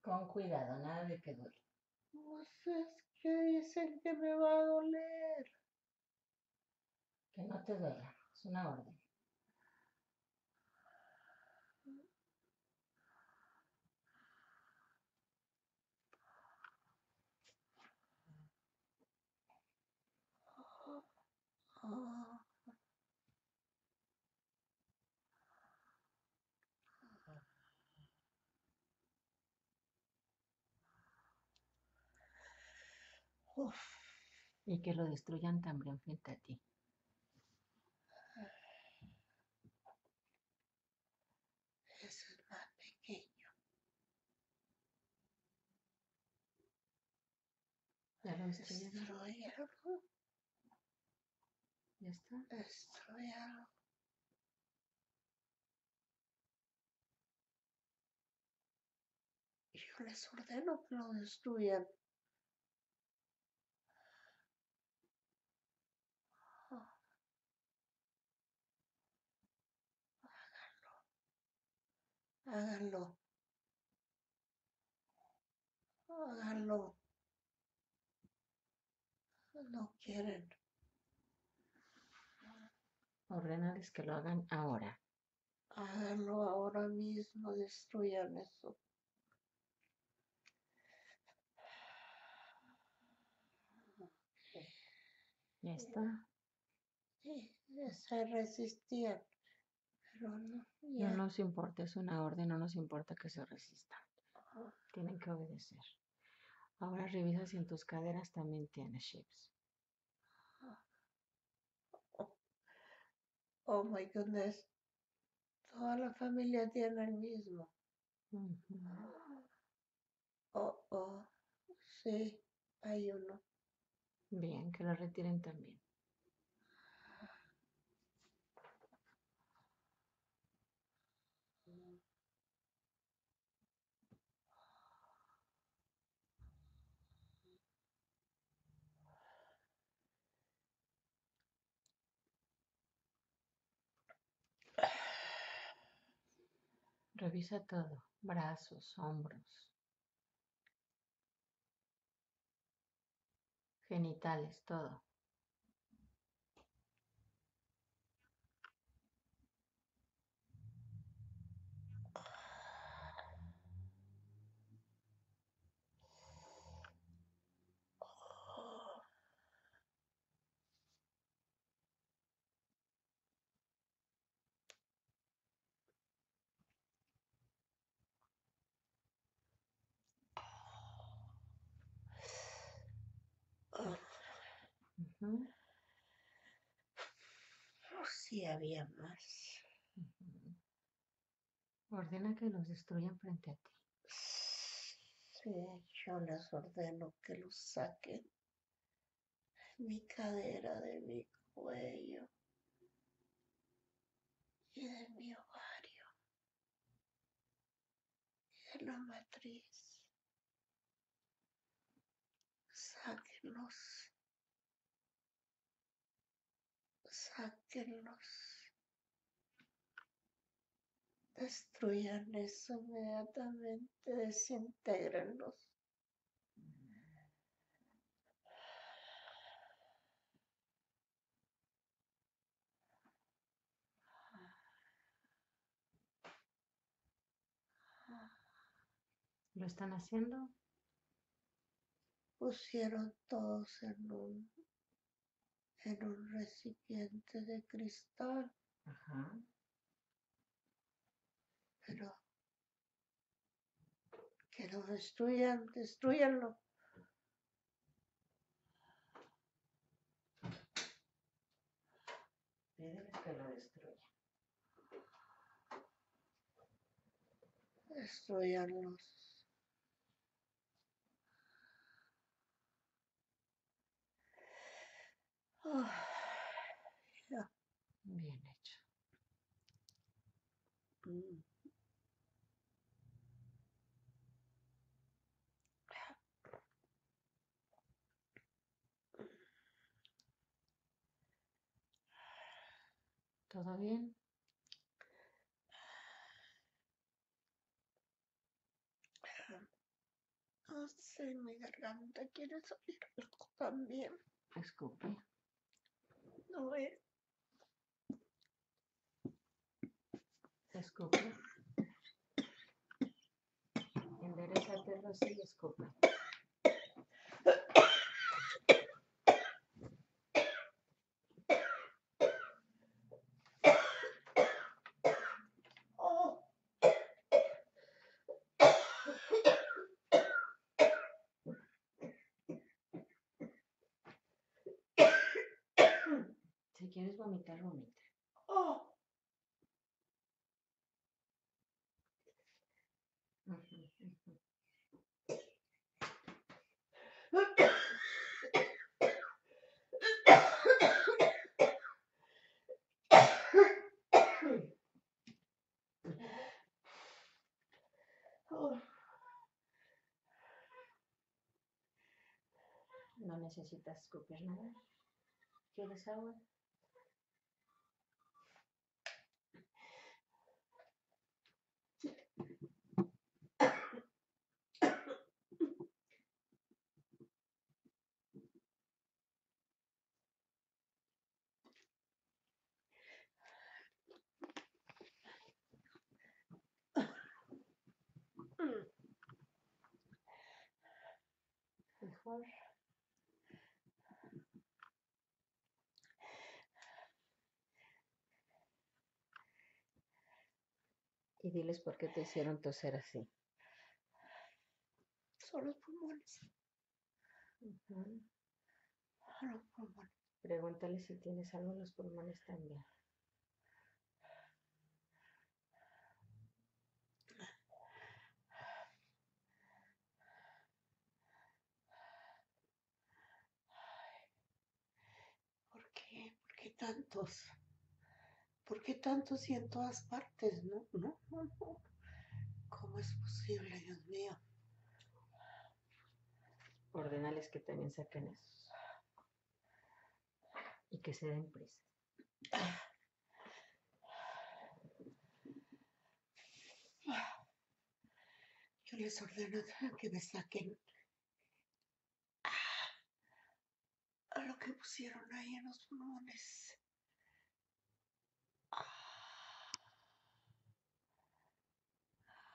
Speaker 1: Con cuidado, nada de que duele.
Speaker 2: Pues es que dicen que me va a doler.
Speaker 1: Que no te duela. Es una orden.
Speaker 2: Oh. Uf.
Speaker 1: Y que lo destruyan también frente a ti. Es
Speaker 2: el más pequeño.
Speaker 1: Ya lo destruyeron está.
Speaker 2: Destruyalo. Yo les ordeno que lo destruyan. Oh, Háganlo. Háganlo. No quieren.
Speaker 1: Ordénales que lo hagan ahora.
Speaker 2: Háganlo ahora mismo. Destruyan eso.
Speaker 1: Ya está.
Speaker 2: Sí, se resistían. Pero no, ya.
Speaker 1: No nos importa, es una orden, no nos importa que se resistan. Tienen que obedecer. Ahora revisa si en tus caderas también tienes chips.
Speaker 2: Oh my goodness. Toda la familia tiene el mismo.
Speaker 1: Ujú.
Speaker 2: Oh, oh. Sí, hay uno.
Speaker 1: Bien, que lo retiren también. Revisa todo, brazos, hombros, genitales, todo. Ujú,
Speaker 2: oh, sí, había más.
Speaker 1: Ordena que los destruyan frente a ti.
Speaker 2: Sí, yo les ordeno que los saquen de mi cadera, de mi cuello y de mi ovario y de la matriz. Sáquenlos. Destruyan eso inmediatamente, desintégrenlos.
Speaker 1: ¿Lo están haciendo?
Speaker 2: Pusieron todos en un, en un recipiente de cristal,
Speaker 1: Ajá.
Speaker 2: pero que lo destruyan, destruyanlo.
Speaker 1: Pídeles que lo destruyan.
Speaker 2: Destruyanlos. Ah,
Speaker 1: Bien hecho.
Speaker 2: mm.
Speaker 1: ¿Todo bien?
Speaker 2: No sé, mi garganta quiere salir algo también.
Speaker 1: Escupe.
Speaker 2: No es.
Speaker 1: Escupe. Enderezate, Rosy, y escupe. quieres vomitar, vomita.
Speaker 2: ¡Oh!
Speaker 1: No necesitas escupir nada. ¿Quieres agua? Diles por qué te hicieron toser así.
Speaker 2: Son los pulmones. Son los pulmones.
Speaker 1: Pregúntale si tienes algo en los pulmones también.
Speaker 2: ¿Por qué? ¿Por qué tantos? ¿Por qué tantos y en todas partes? No, no, no, no. ¿Cómo es posible, Dios mío?
Speaker 1: Ordenales que también saquen esos. Y que se den prisa.
Speaker 2: Yo les ordeno que me saquen a lo que pusieron ahí en los pulmones. Ah. Ah.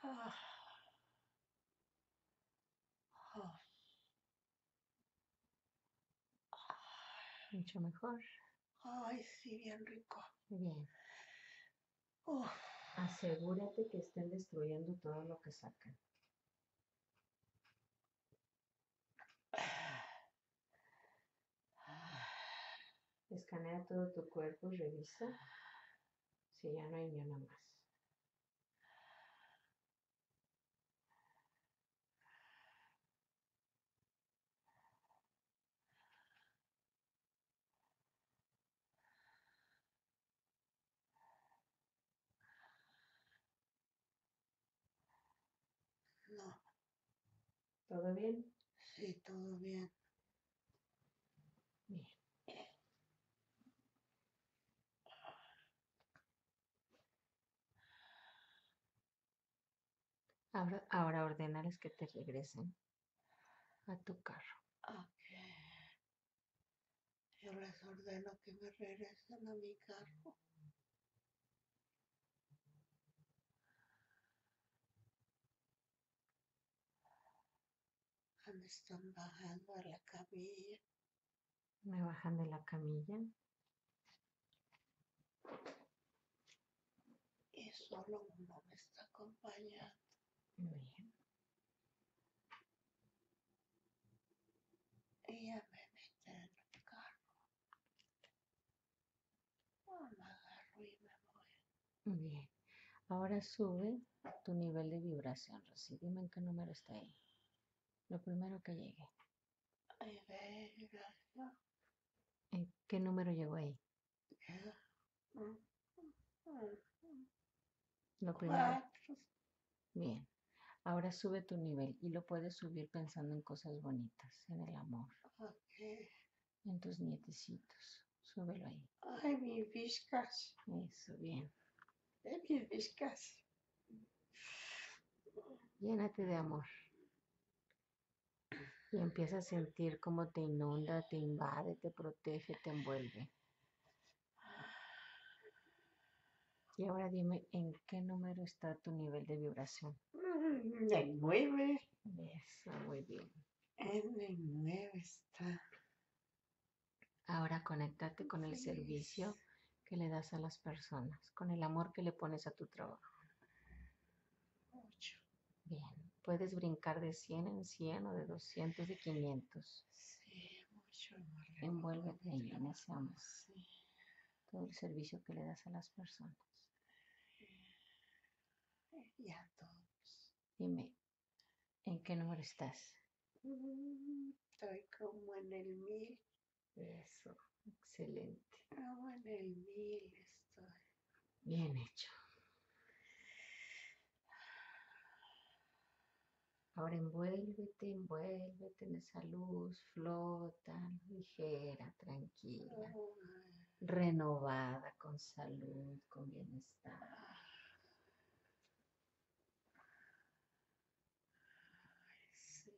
Speaker 1: Mucho mejor.
Speaker 2: Ay, sí, bien rico.
Speaker 1: Bien.
Speaker 2: Uf.
Speaker 1: Asegúrate que estén destruyendo todo lo que sacan. Escanea todo tu cuerpo y revisa si ya no hay ni una más.
Speaker 2: No,
Speaker 1: ¿Todo bien?
Speaker 2: sí, todo bien.
Speaker 1: Bien. Ahora, ahora ordenales que te regresen a tu carro.
Speaker 2: Ok. Yo les ordeno que me regresen a mi carro. Me están bajando a la camilla.
Speaker 1: Me bajan de la camilla.
Speaker 2: y solo uno me está acompañando.
Speaker 1: Bien.
Speaker 2: Y ya me meten en el carro. Ah, me agarro y me voy.
Speaker 1: Bien. Ahora sube tu nivel de vibración, Rosy. Dime en qué número está ahí. Lo primero que llegue.
Speaker 2: Ay,
Speaker 1: ¿En qué número llegó ahí? Lo primero. Bien. Ahora sube tu nivel y lo puedes subir pensando en cosas bonitas, en el amor, en tus nietecitos. Súbelo ahí.
Speaker 2: Ay, mis viscas.
Speaker 1: Eso, bien.
Speaker 2: Eh, mis viscas.
Speaker 1: Llénate de amor. Y empieza a sentir cómo te inunda, te invade, te protege, te envuelve. Y ahora dime en qué número está tu nivel de vibración.
Speaker 2: Mm, En nueve.
Speaker 1: Eso, muy bien.
Speaker 2: En el nueve está.
Speaker 1: Ahora conéctate con el servicio que le das a las personas, con el amor que le pones a tu trabajo.
Speaker 2: Ocho.
Speaker 1: Bien. Puedes brincar de 100 en 100 o de 200 de 500.
Speaker 2: Sí, mucho amor.
Speaker 1: Envuélvete ahí en ese amor.
Speaker 2: sí.
Speaker 1: Todo el servicio que le das a las personas.
Speaker 2: Y a todos.
Speaker 1: Dime, ¿en qué número estás?
Speaker 2: Mm, Estoy como en el mil.
Speaker 1: Eso, excelente.
Speaker 2: Como en el mil estoy.
Speaker 1: Bien hecho. Ahora envuélvete, envuélvete en esa luz, flota, ligera, tranquila, renovada, con salud, con bienestar.
Speaker 2: Sí,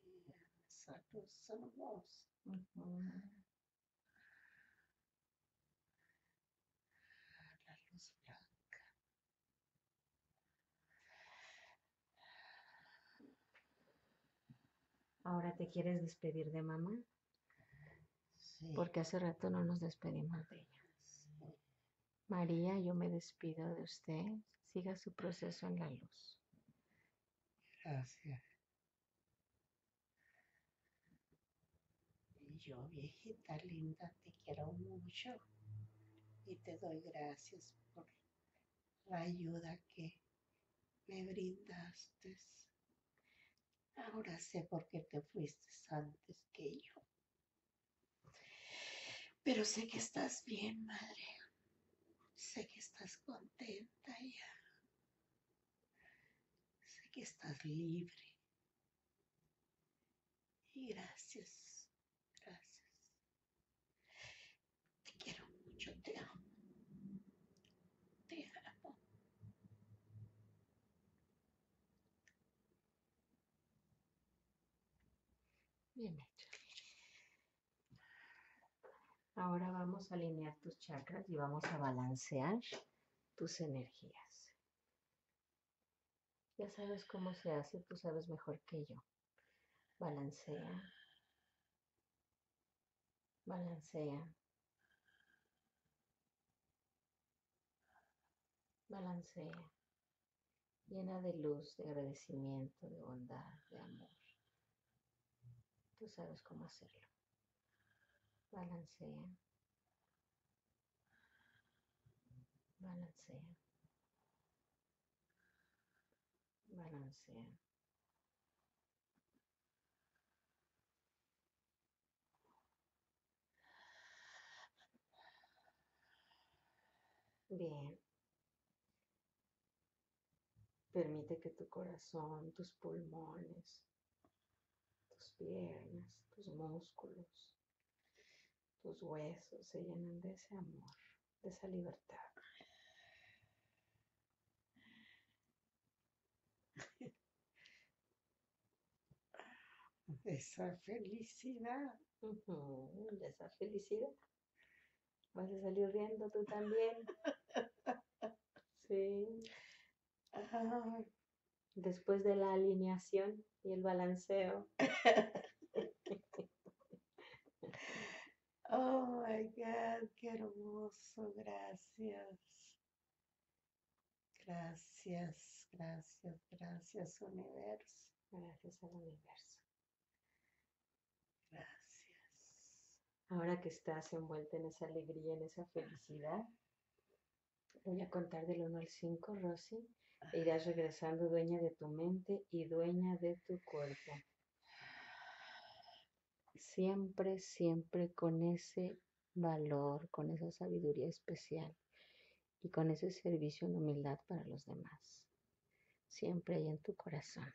Speaker 2: esa luz hermosa.
Speaker 1: Ujú.
Speaker 2: La luz blanca.
Speaker 1: Ahora te quieres despedir de mamá,
Speaker 2: Sí,
Speaker 1: porque hace rato no nos despedimos de ella.
Speaker 2: sí.
Speaker 1: María, yo me despido de usted. Siga su proceso en la luz.
Speaker 2: Gracias. Y yo, viejita linda, te quiero mucho y te doy gracias por la ayuda que me brindaste. Ahora sé por qué te fuiste antes que yo. Pero sé que estás bien, madre. Sé que estás contenta ya. Sé que estás libre. Y gracias, gracias. Te quiero mucho, te amo. Te amo.
Speaker 1: Bien hecho. Ahora vamos a alinear tus chakras y vamos a balancear tus energías. Ya sabes cómo se hace, tú sabes mejor que yo. Balancea. Balancea. Balancea. Llena de luz, de agradecimiento, de bondad, de amor. Tú sabes cómo hacerlo. Balancea. Balancea. Balancea. Bien. Permite que tu corazón, tus pulmones, tus piernas, tus músculos, tus huesos se llenen de ese amor, de esa libertad.
Speaker 2: Esa felicidad.
Speaker 1: De esa felicidad. Vas a salir riendo tú también. Sí.
Speaker 2: Ah,
Speaker 1: Después de la alineación y el balanceo.
Speaker 2: Oh my God, qué hermoso. Gracias. Gracias, gracias, gracias, universo.
Speaker 1: Gracias al universo.
Speaker 2: Gracias.
Speaker 1: Ahora que estás envuelta en esa alegría, en esa felicidad, voy a contar del 1 al 5, Rosy, irás regresando dueña de tu mente y dueña de tu cuerpo. Siempre, siempre con ese valor, con esa sabiduría especial y con ese servicio en humildad para los demás. Siempre ahí en tu corazón.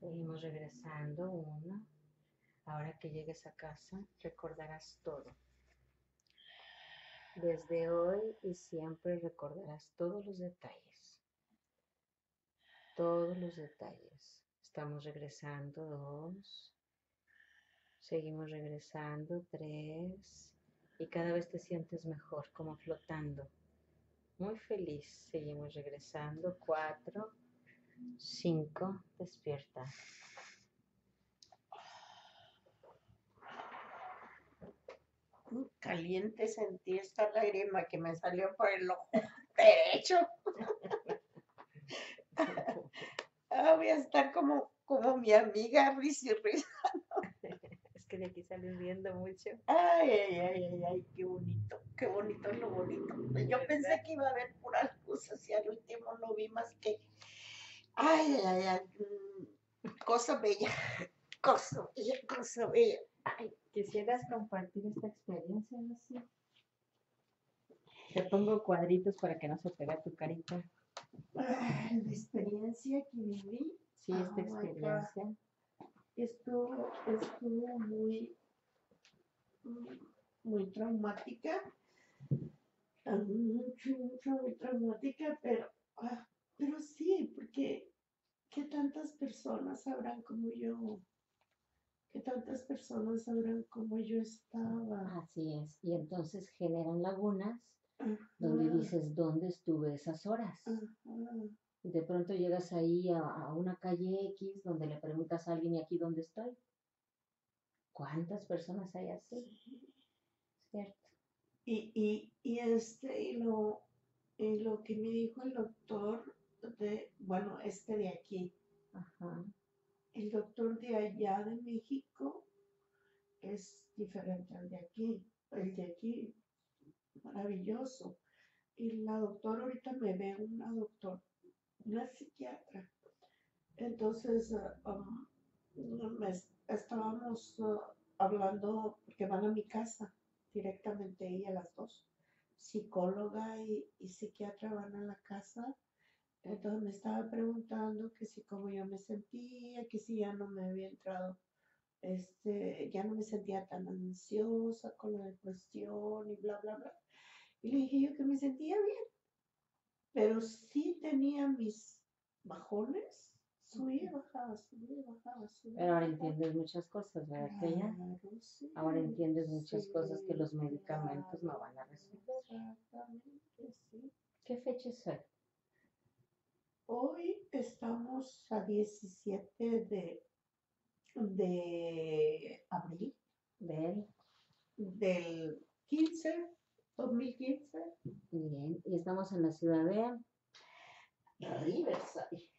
Speaker 1: Seguimos regresando, uno. Ahora que llegues a casa, recordarás todo. Desde hoy y siempre recordarás todos los detalles. Todos los detalles. Estamos regresando, dos. Seguimos regresando, tres. Y cada vez te sientes mejor, como flotando. Muy feliz. Seguimos regresando, cuatro. Cinco. Despierta.
Speaker 2: Caliente sentí esta lágrima que me salió por el ojo derecho. Ah, voy a estar como, como mi amiga risa y.
Speaker 1: Es que de aquí sales viendo mucho.
Speaker 2: Ay, ay, ay, ay, ay, qué bonito, qué bonito es lo bonito. Yo pensé que iba a haber puras cosas y al último no vi más que, ay, ay, ay, mm, cosa bella, cosa bella, cosa bella. Ay,
Speaker 1: ¿Quisieras compartir esta experiencia, Lucy? Te pongo cuadritos para que no se pegue tu carita.
Speaker 2: La experiencia que viví
Speaker 1: Sí, esta
Speaker 2: Oh
Speaker 1: experiencia.
Speaker 2: estuvo, estuvo muy, muy traumática. Ah, Mucho, mucho, muy traumática, pero, ah, pero sí, porque ¿qué tantas personas sabrán como yo? ¿Qué tantas personas sabrán cómo yo estaba?
Speaker 1: Así es. Y entonces generan lagunas donde dices, ¿dónde estuve esas horas?
Speaker 2: ajá.
Speaker 1: Y de pronto llegas ahí a, a una calle X donde le preguntas a alguien, ¿y aquí dónde estoy? ¿Cuántas personas hay así? ¿Cierto?
Speaker 2: Y, y, y este, y lo, y lo que me dijo el doctor de, bueno, este de aquí,
Speaker 1: Ajá.
Speaker 2: El doctor de allá de México es diferente al de aquí. El de aquí, maravilloso. Y la doctora ahorita me ve una doctora, una psiquiatra. Entonces, ah, um, estábamos ah, hablando, porque van a mi casa directamente ella, las dos. Psicóloga y psiquiatra van a la casa. Entonces me estaba preguntando que si cómo yo me sentía, que si ya no me había entrado, este, ya no me sentía tan ansiosa con la depresión y bla, bla, bla. Y le dije yo que me sentía bien, pero sí tenía mis bajones, subía, bajaba, subía, bajaba, subía.
Speaker 1: Pero ahora entiendes muchas cosas, ¿verdad?
Speaker 2: Claro, sí,
Speaker 1: Ahora entiendes muchas cosas que los medicamentos no van a resolver.
Speaker 2: Exactamente, sí.
Speaker 1: ¿Qué fecha es hoy?
Speaker 2: Hoy estamos a 17 de, de abril
Speaker 1: Del,
Speaker 2: del 15, 2015,
Speaker 1: bien, y estamos en la ciudad de
Speaker 2: Riverside.